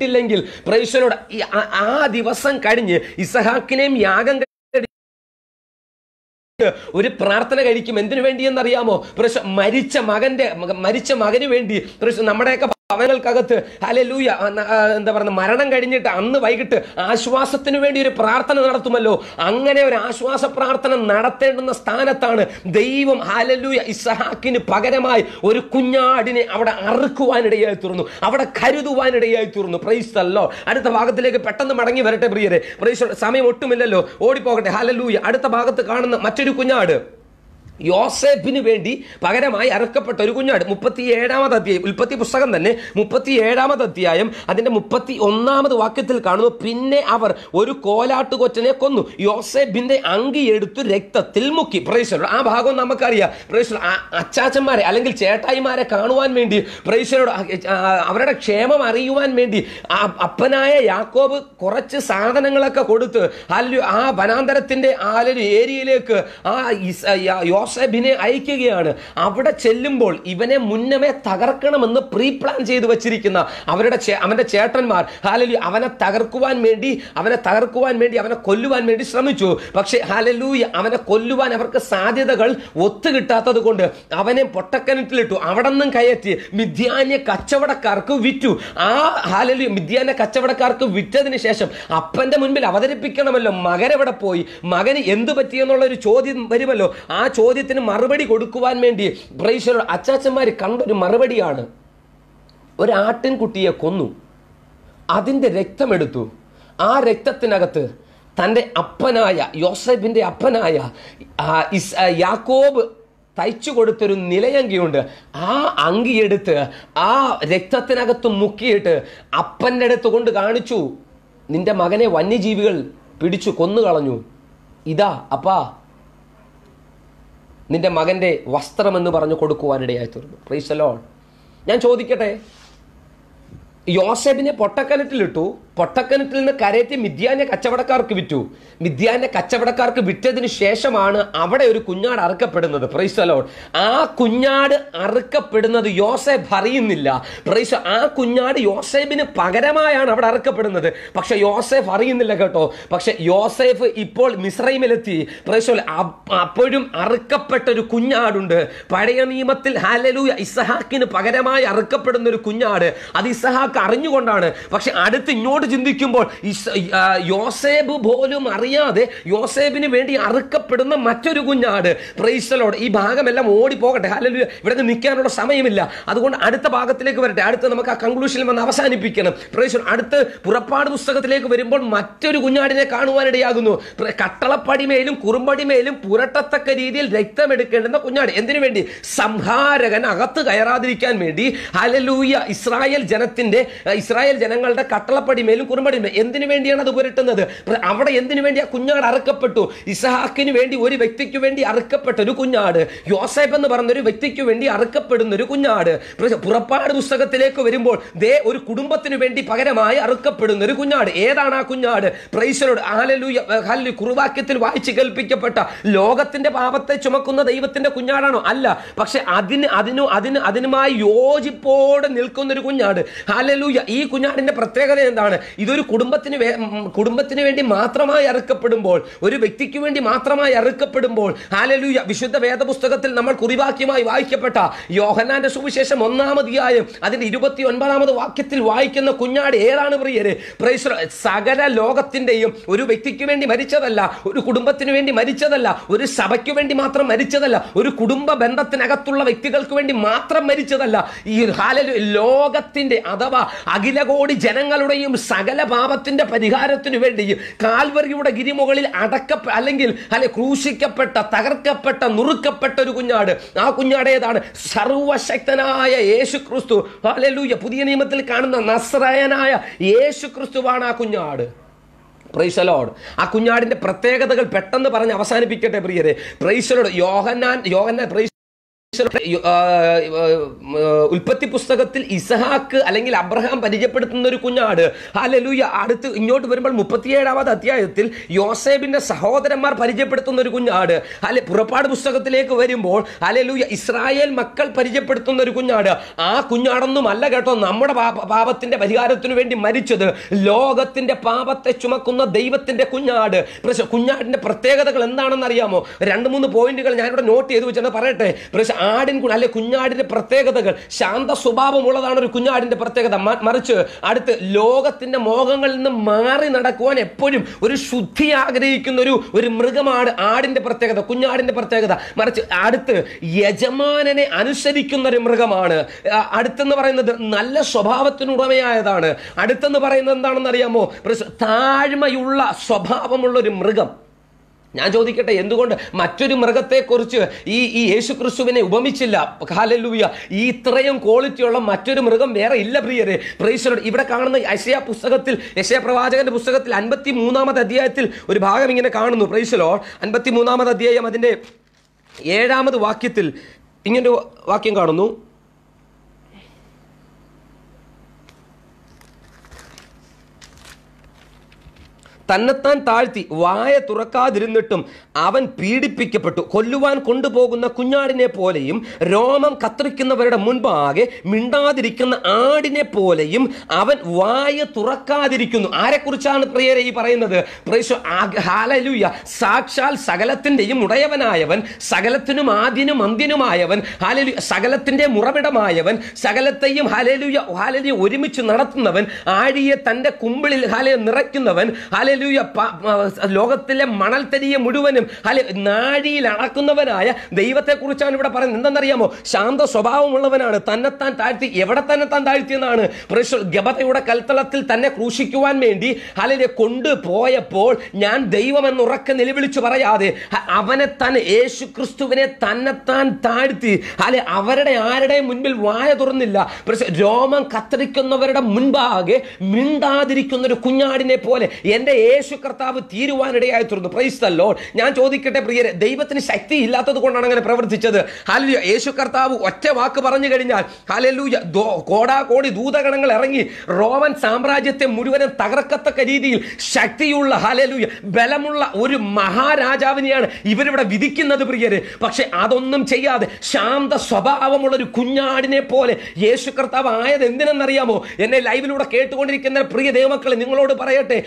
ഇല്ലെങ്കിൽ പ്രൈസലോട് ആ- ദിവസം കഴിഞ്ഞ് ഇസഹാക്കിനെയും യാഗം ഒരു പ്രാർത്ഥന കഴിക്കും. എന്തിനു വേണ്ടി എന്നറിയാമോ പ്രശ്നം മരിച്ച മകന്റെ മരിച്ച മകന് വേണ്ടി പ്രശ്നം നമ്മുടെയൊക്കെ ഭവനങ്ങൾക്കകത്ത് ഹല്ലേലൂയ അന്ന് എന്താ പറയുക മരണം കഴിഞ്ഞിട്ട് അന്ന് വൈകിട്ട് ആശ്വാസത്തിന് വേണ്ടി ഒരു പ്രാർത്ഥന നടത്തുമല്ലോ. അങ്ങനെ ഒരു ആശ്വാസ പ്രാർത്ഥന നടത്തേണ്ടുന്ന സ്ഥാനത്താണ് ദൈവം ഹലലൂയ ഇസഹാക്കിന് പകരമായി ഒരു കുഞ്ഞാടിനെ അവിടെ അറുക്കുവാനിടയായി തീർന്നു. അവിടെ കരുതുവാനിടയായി തീർന്നു. പ്രൈസ് അല്ലോ അടുത്ത ഭാഗത്തിലേക്ക് പെട്ടെന്ന് മടങ്ങി വരട്ടെ പ്രിയരെ. പ്രൈസ് സമയം ഒട്ടുമില്ലല്ലോ. ഓടിപ്പോകട്ടെ. ഹലലൂയ അടുത്ത ഭാഗത്ത് കാണുന്ന മറ്റൊരു കുഞ്ഞാട്. യോസേഫിന് വേണ്ടി പകരമായി അറക്കപ്പെട്ട ഒരു കുഞ്ഞാട് മുപ്പത്തി ഏഴാമത് അധ്യായം ഉൽപ്പത്തി പുസ്തകം തന്നെ മുപ്പത്തി ഏഴാമത് അധ്യായം അതിന്റെ മുപ്പത്തി ഒന്നാമത് വാക്യത്തിൽ കാണുന്നു പിന്നെ അവർ ഒരു കോലാട്ടുകൊറ്റനെ കൊന്നു യോസേഫിന്റെ അങ്കി എടുത്തു രക്തത്തിൽ മുക്കി. പ്രൈസലോട് ആ ഭാഗം നമുക്കറിയാം. പ്രൈസലോ അച്ചാച്ചന്മാരെ അല്ലെങ്കിൽ ചേട്ടായിമാരെ കാണുവാൻ വേണ്ടി പ്രൈശ്വരോട് അവരുടെ ക്ഷേമം അറിയുവാൻ വേണ്ടി അപ്പനായ യാക്കോബ് കുറച്ച് സാധനങ്ങളൊക്കെ കൊടുത്ത് അല്ല ആ വനാന്തരത്തിന്റെ ആ ഒരു ഏരിയയിലേക്ക് ആ യോസേബിനെ അയക്കുകയാണ്. അവിടെ ചെല്ലുമ്പോൾ ഇവനെ മുന്നമേ തകർക്കണമെന്ന് പ്രീ പ്ലാൻ ചെയ്തു വെച്ചിരിക്കുന്ന അവരുടെ അവന്റെ ചേട്ടന്മാർ. ഹാലലു അവനെ തകർക്കുവാൻ വേണ്ടി അവനെ തകർക്കുവാൻ വേണ്ടി അവനെ കൊല്ലുവാൻ വേണ്ടി ശ്രമിച്ചു. പക്ഷേ ഹാലലു അവനെ കൊല്ലുവാൻ അവർക്ക് സാധ്യതകൾ ഒത്തുകിട്ടാത്തത് കൊണ്ട് അവനെ പൊട്ടക്കിണറ്റിലിട്ടു. അവിടെ നിന്നും കയറ്റി മിഥ്യാന്യ കച്ചവടക്കാർക്ക് വിറ്റു. ആ ഹാലലു മിഥ്യാന്യ കച്ചവടക്കാർക്ക് വിറ്റതിന് ശേഷം അപ്പന്റെ മുൻപിൽ അവതരിപ്പിക്കണമല്ലോ. മകൻ എവിടെ പോയി? മകന് എന്ത് പറ്റിയെന്നുള്ള ഒരു ചോദ്യം വരുമല്ലോ. ആ ചോദ്യത്തിന് മറുപടി കൊടുക്കുവാൻ വേണ്ടി പ്രൈശ്വരോട് അച്ചാച്ചന്മാർ കണ്ടൊരു മറുപടിയാണ്. ഒരാട്ടിൻകുട്ടിയെ കൊന്നു. അതിന്റെ രക്തമെടുത്തു. ആ രക്തത്തിനകത്ത് തന്റെ അപ്പനായ യോസഫിന്റെ അപ്പനായ യാക്കോബ് തയ്ച്ചു കൊടുത്തൊരു നിലയങ്കിയുണ്ട്. ആ അങ്കിയെടുത്ത് ആ രക്തത്തിനകത്ത് മുക്കിയിട്ട് അപ്പന്റെ അടുത്ത് കൊണ്ട് കാണിച്ചു. നിന്റെ മകനെ വന്യജീവികൾ പിടിച്ചു കൊന്നു കളഞ്ഞു ഇതാ അപ്പാ നിന്റെ മകന്റെ വസ്ത്രമെന്ന് പറഞ്ഞു കൊടുക്കുവാനിടയായി തീർന്നു പ്രീസലോൺ ഞാൻ ചോദിക്കട്ടെ യോസെബിനെ പൊട്ടക്കിണറ്റിലിട്ടു പൊട്ടക്കിണറ്റിൽ നിന്ന് കരയറ്റി മിഥ്യാന്റെ കച്ചവടക്കാർക്ക് വിറ്റു. മിഥ്യാന്റെ കച്ചവടക്കാർക്ക് വിറ്റതിന് ശേഷമാണ് അവിടെ ഒരു കുഞ്ഞാട് അറുക്കപ്പെടുന്നത്. പ്രൈസലോൺ ആ കുഞ്ഞാട് അറുക്കപ്പെടുന്നത് യോസേബ് അറിയുന്നില്ല. പ്രൈസ് ആ കുഞ്ഞാട് യോസേബിന് പകരമായാണ് അവിടെ അറുക്കപ്പെടുന്നത്. പക്ഷെ യോസേഫ് അറിയുന്നില്ല കേട്ടോ. പക്ഷെ യോസേഫ് ഇപ്പോൾ മിസ്രൈമിലെത്തി. പ്രൈസ് അപ്പോഴും അറുക്കപ്പെട്ട ഒരു കുഞ്ഞാടുണ്ട്. പഴയ നിയമത്തിൽ ഹാലലൂയ ഇസഹാക്കിന് പകരമായി അറുക്കപ്പെടുന്ന ഒരു കുഞ്ഞാട്. അത് ഇസഹാക്ക് അറിഞ്ഞുകൊണ്ടാണ്. പക്ഷെ അടുത്ത് ഇങ്ങോട്ട് ചിന്തിക്കുമ്പോൾ യോസേബ് പോലും അറിയാതെ യോസേബിന് വേണ്ടി അറുക്കപ്പെടുന്ന മറ്റൊരു കുഞ്ഞാട്. പ്രൈസലോട് ഈ ഭാഗമെല്ലാം ഓടി പോകട്ടെ അല്ലെങ്കിൽ ഇവിടെ നിൽക്കാനുള്ള സമയമില്ല. അതുകൊണ്ട് അടുത്ത ഭാഗത്തിലേക്ക് വരട്ടെ. അടുത്ത് നമുക്ക് ആ കൺക്ലൂഷൻ വന്ന് അവസാനിപ്പിക്കണം. പ്രൈസൽ അടുത്ത് പുറപ്പാട് പുസ്തകത്തിലേക്ക് വരുമ്പോൾ മറ്റൊരു കുഞ്ഞാടിനെ കാണുവാനിടയാകുന്നു കട്ടളപ്പടിമേലും കുറുമ്പടിമേലും പുരട്ടത്തക്ക രീതിയിൽ രക്തമെടുക്കേണ്ടുന്ന കുഞ്ഞാട്. എന്തിനു വേണ്ടി? സംഹാരകൻ അകത്ത് കയറാതിരിക്കാൻ വേണ്ടി. ഹലലൂയ ഇസ്രായേൽ ജനത്തിന്റെ ഇസ്രായേൽ ജനങ്ങളുടെ കട്ടളപ്പടിമേലും കുറുമ്പടിയുണ്ട്. എന്തിനു വേണ്ടിയാണ് അത് പുരട്ടുന്നത്? പ്ര- അവിടെ എന്തിനു വേണ്ടി ആ കുഞ്ഞാട് അറുക്കപ്പെട്ടു? ഇസഹാക്കിന് വേണ്ടി ഒരു വ്യക്തിക്ക് വേണ്ടി അറുക്കപ്പെട്ട ഒരു കുഞ്ഞാട്. യോസേഫ് എന്ന് പറഞ്ഞ ഒരു വ്യക്തിക്ക് വേണ്ടി അറുക്കപ്പെടുന്ന ഒരു കുഞ്ഞാട്. പുറപ്പാട് പുസ്തകത്തിലേക്ക് വരുമ്പോൾ ദേ ഒരു കുടുംബത്തിന് വേണ്ടി പകരമായി അറുക്കപ്പെടുന്ന ഒരു കുഞ്ഞാട്. ഏതാണ് ആ കുഞ്ഞാട്? പ്രൈസലോട്. ആലലു ഹല്ലു കുറുവാക്യത്തിൽ വായിച്ചു കേൾപ്പിക്കപ്പെട്ട ലോകത്തിന്റെ പാപത്തെ ചുമക്കുന്ന ദൈവത്തിന്റെ കുഞ്ഞാടാണോ? അല്ല. പക്ഷെ അതിന് അതിനു അതിന് അതിനുമായി യോജിപ്പോടെ നിൽക്കുന്ന ഒരു കുഞ്ഞാട്. ഹാലലൂയ ഈ കുഞ്ഞാടിന്റെ പ്രത്യേകത എന്താണ്? ഇതൊരു കുടുംബത്തിന് കുടുംബത്തിന് വേണ്ടി മാത്രമായി അറുക്കപ്പെടുമ്പോൾ ഒരു വ്യക്തിക്ക് വേണ്ടി മാത്രമായി അറുക്കപ്പെടുമ്പോൾ ഹാലലൂയ വിശുദ്ധ വേദപുസ്തകത്തിൽ നമ്മൾ കുറിവാക്യമായി വായിക്കപ്പെട്ട യോഹനാന്റെ സുവിശേഷം ഒന്നാമതിയായും അതിന്റെ ഇരുപത്തി ഒൻപതാമത് വാക്യത്തിൽ വായിക്കുന്ന കുഞ്ഞാട് ഏതാണ് പ്രിയര്? സകല ലോകത്തിന്റെയും ഒരു വ്യക്തിക്ക് വേണ്ടി മരിച്ചതല്ല ഒരു കുടുംബത്തിന് വേണ്ടി മരിച്ചതല്ല ഒരു സഭയ്ക്ക് വേണ്ടി മാത്രം മരിച്ചതല്ല ഒരു കുടുംബ ബന്ധത്തിനകത്തുള്ള വ്യക്തികൾക്ക് വേണ്ടി മാത്രം മരിച്ചതല്ല. ഈ ഹാലലു ലോകത്തിന്റെ അഥവാ അഖിലകോടി ജനങ്ങളുടെയും സകല പാപത്തിന്റെ പരിഹാരത്തിനു വേണ്ടി കാൽവറിയുടെ ഗിരിമുകളിൽ അടക്ക അല്ലെങ്കിൽ അല്ലെ ക്രൂശിക്കപ്പെട്ട തകർക്കപ്പെട്ട നുറുക്കപ്പെട്ട ഒരു കുഞ്ഞാട്. ആ കുഞ്ഞാട് ഏതാണ്? സർവശക്തനായ യേശു ക്രിസ്തു പുതിയ നിയമത്തിൽ കാണുന്ന നസ്രയനായ യേശു ക്രിസ്തുവാണ് ആ കുഞ്ഞാട്. പ്രൈസലോഡ് ആ കുഞ്ഞാടിന്റെ പ്രത്യേകതകൾ പെട്ടെന്ന് പറഞ്ഞ് അവസാനിപ്പിക്കട്ടെ പ്രിയരെ. പ്രൈസലോഡ് യോഹന്നാൻ യോഹന്നാൻ പ്രൈസ് ഉൽപ്പത്തി പുസ്തകത്തിൽ ഇസഹാക്ക് അല്ലെങ്കിൽ അബ്രഹാം പരിചയപ്പെടുത്തുന്ന ഒരു കുഞ്ഞാട്. ഹാലലൂയ അടുത്ത് ഇങ്ങോട്ട് വരുമ്പോൾ മുപ്പത്തിയേഴാമത് അധ്യായത്തിൽ യോസേബിന്റെ സഹോദരന്മാർ പരിചയപ്പെടുത്തുന്ന ഒരു കുഞ്ഞാട്. അല്ലെ പുറപ്പാട് പുസ്തകത്തിലേക്ക് വരുമ്പോൾ ഹാലലൂയ ഇസ്രായേൽ മക്കൾ പരിചയപ്പെടുത്തുന്ന ഒരു കുഞ്ഞാട്. ആ കുഞ്ഞാടൊന്നും അല്ല കേട്ടോ നമ്മുടെ പാപത്തിന്റെ പരിഹാരത്തിനു വേണ്ടി മരിച്ചത്. ലോകത്തിന്റെ പാപത്തെ ചുമക്കുന്ന ദൈവത്തിന്റെ കുഞ്ഞാട്. കുഞ്ഞാടിന്റെ പ്രത്യേകതകൾ എന്താണെന്ന് അറിയാമോ രണ്ട് മൂന്ന് പോയിന്റുകൾ ഞാനിവിടെ നോട്ട് ചെയ്ത് വെച്ചാൽ പറയട്ടെ. ആടിൻ ഗുണം അല്ലെ കുഞ്ഞാടിന്റെ പ്രത്യേകതകൾ. ശാന്ത സ്വഭാവമുള്ളതാണ് ഒരു കുഞ്ഞാടിന്റെ പ്രത്യേകത. മറിച്ച് അടുത്ത് ലോകത്തിന്റെ മോഹങ്ങളിൽ നിന്ന് മാറി നടക്കുവാൻ എപ്പോഴും ഒരു ശുദ്ധി ആഗ്രഹിക്കുന്ന ഒരു ഒരു മൃഗമാണ് ആടിന്റെ പ്രത്യേകത കുഞ്ഞാടിന്റെ പ്രത്യേകത. മറിച്ച് അടുത്ത് യജമാനനെ അനുസരിക്കുന്ന ഒരു മൃഗമാണ്. അടുത്തെന്ന് പറയുന്നത് നല്ല സ്വഭാവത്തിനുടമയായതാണ്. അടുത്തെന്ന് പറയുന്നത് എന്താണെന്ന് അറിയാമോ താഴ്മയുള്ള സ്വഭാവമുള്ള ഒരു മൃഗം. ഞാൻ ചോദിക്കട്ടെ എന്തുകൊണ്ട് മറ്റൊരു മൃഗത്തെക്കുറിച്ച് ഈ ഈ യേശുക്രിസ്തുവിനെ ഉപമിച്ചില്ല? ഹാലല്ലൂയ. ഈ ഇത്രയും ക്വാളിറ്റിയുള്ള മറ്റൊരു മൃഗം വേറെ ഇല്ല പ്രിയരെ. പ്രൈസലോട് ഇവിടെ കാണുന്ന യശയ പുസ്തകത്തിൽ യശയ പ്രവാചകന്റെ പുസ്തകത്തിൽ അൻപത്തി മൂന്നാമത് അധ്യായത്തിൽ ഒരു ഭാഗം ഇങ്ങനെ കാണുന്നു. പ്രൈസലോ അൻപത്തി മൂന്നാമത് അധ്യായം അതിന്റെ ഏഴാമത് വാക്യത്തിൽ ഇങ്ങനൊരു വാക്യം കാണുന്നു. തന്നെത്താൻ താഴ്ത്തി വായ തുറക്കാതിരുന്നിട്ടും അവൻ പീഡിപ്പിക്കപ്പെട്ടു. കൊല്ലുവാൻ കൊണ്ടുപോകുന്ന കുഞ്ഞാടിനെ പോലെയും രോമം കത്രിക്കുന്നവരുടെ മുൻപാകെ മിണ്ടാതിരിക്കുന്ന ആടിനെ പോലെയും അവൻ വായ തുറക്കാതിരിക്കുന്നു. ആരെക്കുറിച്ചാണ് പ്രിയരെ ഈ പറയുന്നത്? ഹാലലൂയ സാക്ഷാൽ സകലത്തിന്റെയും ഉടയവനായവൻ സകലത്തിനും ആദ്യനും അന്ത്യനുമായവൻ ഹാലലു സകലത്തിന്റെ മുറവിടമായവൻ സകലത്തെയും ഹാലലൂയ ഹാലലൂയ ഒരുമിച്ച് നടത്തുന്നവൻ ആഴിയെ തന്റെ കുമ്പിളിൽ ഹാലയെ നിറയ്ക്കുന്നവൻ ഹാലലൂയ ലോകത്തിലെ മണൽത്തരിയെ മുഴുവനും ഹല നാഴിയിൽ അടക്കുന്നവനായ ദൈവത്തെക്കുറിച്ചാണ് ഇവിടെ പറയുന്നത്. എന്തെന്നറിയാമോ? ശാന്ത സ്വഭാവമുള്ളവനാണ് തന്നെത്താൻ താഴ്ത്തി എവിടെ തന്നെത്താൻ താഴ്ത്തിയെന്നാണ് ഗബതയുടെ കൽത്തളത്തിൽ തന്നെ ക്രൂശിക്കുവാൻ വേണ്ടി ഹലലെ കൊണ്ടുപോയപ്പോൾ ഞാൻ ദൈവം എന്ന് ഉറക്കെ നിലവിളിച്ചു പറയാതെ അവനെ തന്നെ യേശു ക്രിസ്തുവിനെ തന്നെത്താൻ താഴ്ത്തി അല്ലെ അവരുടെ ആരുടെയും മുൻപിൽ വായ തുറന്നില്ല. രോമം കത്തിരിക്കുന്നവരുടെ മുൻപാകെ മിണ്ടാതിരിക്കുന്ന ഒരു കുഞ്ഞാടിനെ പോലെ എന്റെ യേശു കർത്താവ് തീരുവാനിടയായി തീർന്നു. പ്രൈസ് ദ ഞാൻ ചോദിക്കട്ടെ പ്രിയരെ ദൈവത്തിന് ശക്തി ഇല്ലാത്തത് കൊണ്ടാണ് അങ്ങനെ പ്രവർത്തിച്ചത്. ഹാലലൂയ യേശു കർത്താവ് ഒറ്റ വാക്ക് പറഞ്ഞു കഴിഞ്ഞാൽ ഹാലലൂയ കോടാ കോടി ദൂതഗണങ്ങൾ ഇറങ്ങി റോമൻ സാമ്രാജ്യത്തെ മുഴുവനും തകർക്കത്തക്ക രീതിയിൽ ശക്തിയുള്ള ഹാലലൂയ ബലമുള്ള ഒരു മഹാരാജാവിനെയാണ് ഇവരിവിടെ വിധിക്കുന്നത് പ്രിയര്. പക്ഷെ അതൊന്നും ചെയ്യാതെ ശാന്ത സ്വഭാവമുള്ള ഒരു കുഞ്ഞാടിനെ പോലെ യേശു കർത്താവ് ആയത് എന്തിനെന്നറിയാമോ എന്നെ ലൈവിലൂടെ കേട്ടുകൊണ്ടിരിക്കുന്ന പ്രിയ ദൈവമക്കളെ നിങ്ങളോട് പറയട്ടെ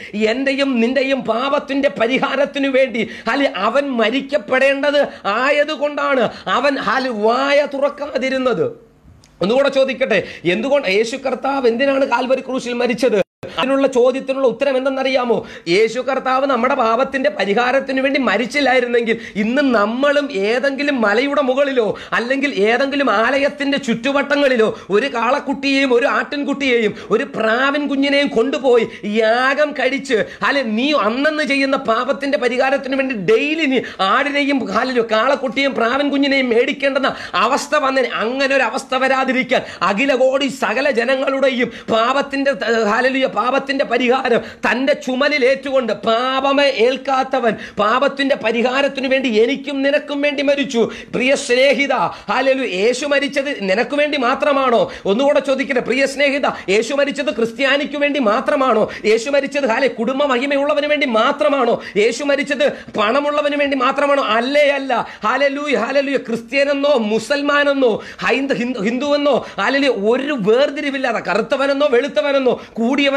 എന്റെയും നിന്റെയും പാപത്തിന്റെ പരിഹാരത്തിനു വേണ്ടി അല്ലെ അവൻ മരിക്കപ്പെടേണ്ടത് ആയതുകൊണ്ടാണ് അവൻ ഹാൽ വായ തുറക്കാതിരുന്നത്. ഒന്നുകൂടെ ചോദിക്കട്ടെ എന്തുകൊണ്ട് യേശു കർത്താവ് എന്തിനാണ് കാൽവരി ക്രൂശിൽ മരിച്ചത്? അതിനുള്ള ചോദ്യത്തിനുള്ള ഉത്തരം എന്തെന്നറിയാമോ? യേശു കർത്താവ് നമ്മുടെ പാപത്തിന്റെ പരിഹാരത്തിന് വേണ്ടി മരിച്ചില്ലായിരുന്നെങ്കിൽ ഇന്ന് നമ്മളും ഏതെങ്കിലും മലയുടെ മുകളിലോ അല്ലെങ്കിൽ ഏതെങ്കിലും ആലയത്തിന്റെ ചുറ്റുവട്ടങ്ങളിലോ ഒരു കാളക്കുട്ടിയെയും ഒരു ആട്ടിൻകുട്ടിയെയും ഒരു പ്രാവിൻ കുഞ്ഞിനെയും കൊണ്ടുപോയി യാഗം കഴിച്ച് അല്ലെ നീ അന്നു ചെയ്യുന്ന പാപത്തിന്റെ പരിഹാരത്തിന് വേണ്ടി ഡെയിലി നീ ആടിനെയും കാലിലോ കാളക്കുട്ടിയും പ്രാവിൻ കുഞ്ഞിനെയും മേടിക്കേണ്ടെന്ന അവസ്ഥ വന്നതിന് അങ്ങനെ ഒരു അവസ്ഥ വരാതിരിക്കാൻ അഖില കോടി സകല ജനങ്ങളുടെയും പാപത്തിന്റെ ഹാലലിയ പാപത്തിന്റെ പരിഹാരം തന്റെ ചുമലിൽ ഏറ്റുകൊണ്ട് പാപമേ ഏൽക്കാത്തവൻ പാപത്തിന്റെ പരിഹാരത്തിന് വേണ്ടി എനിക്കും നിനക്കും വേണ്ടി മരിച്ചു. പ്രിയ സ്നേഹിത ഹാലലു യേശു മരിച്ചത് നിനക്ക് വേണ്ടി മാത്രമാണോ? ഒന്നുകൂടെ ചോദിക്കട്ടെ പ്രിയ സ്നേഹിത യേശു മരിച്ചത് ക്രിസ്ത്യാനിക്ക് വേണ്ടി മാത്രമാണോ? യേശു മരിച്ചത് ഹാലെ കുടുംബ മഹിമയുള്ളവന് വേണ്ടി മാത്രമാണോ? യേശു മരിച്ചത് പണമുള്ളവന് വേണ്ടി മാത്രമാണോ? അല്ലേ അല്ല. ഹാലലൂയ ഹാലലൂയ ക്രിസ്ത്യനെന്നോ മുസൽമാനെന്നോ ഹൈന്ദ ഹിന്ദുവെന്നോ ഹാലലൂയ ഒരു വേർതിരിവില്ലാതെ കറുത്തവനെന്നോ വെളുത്തവനെന്നോ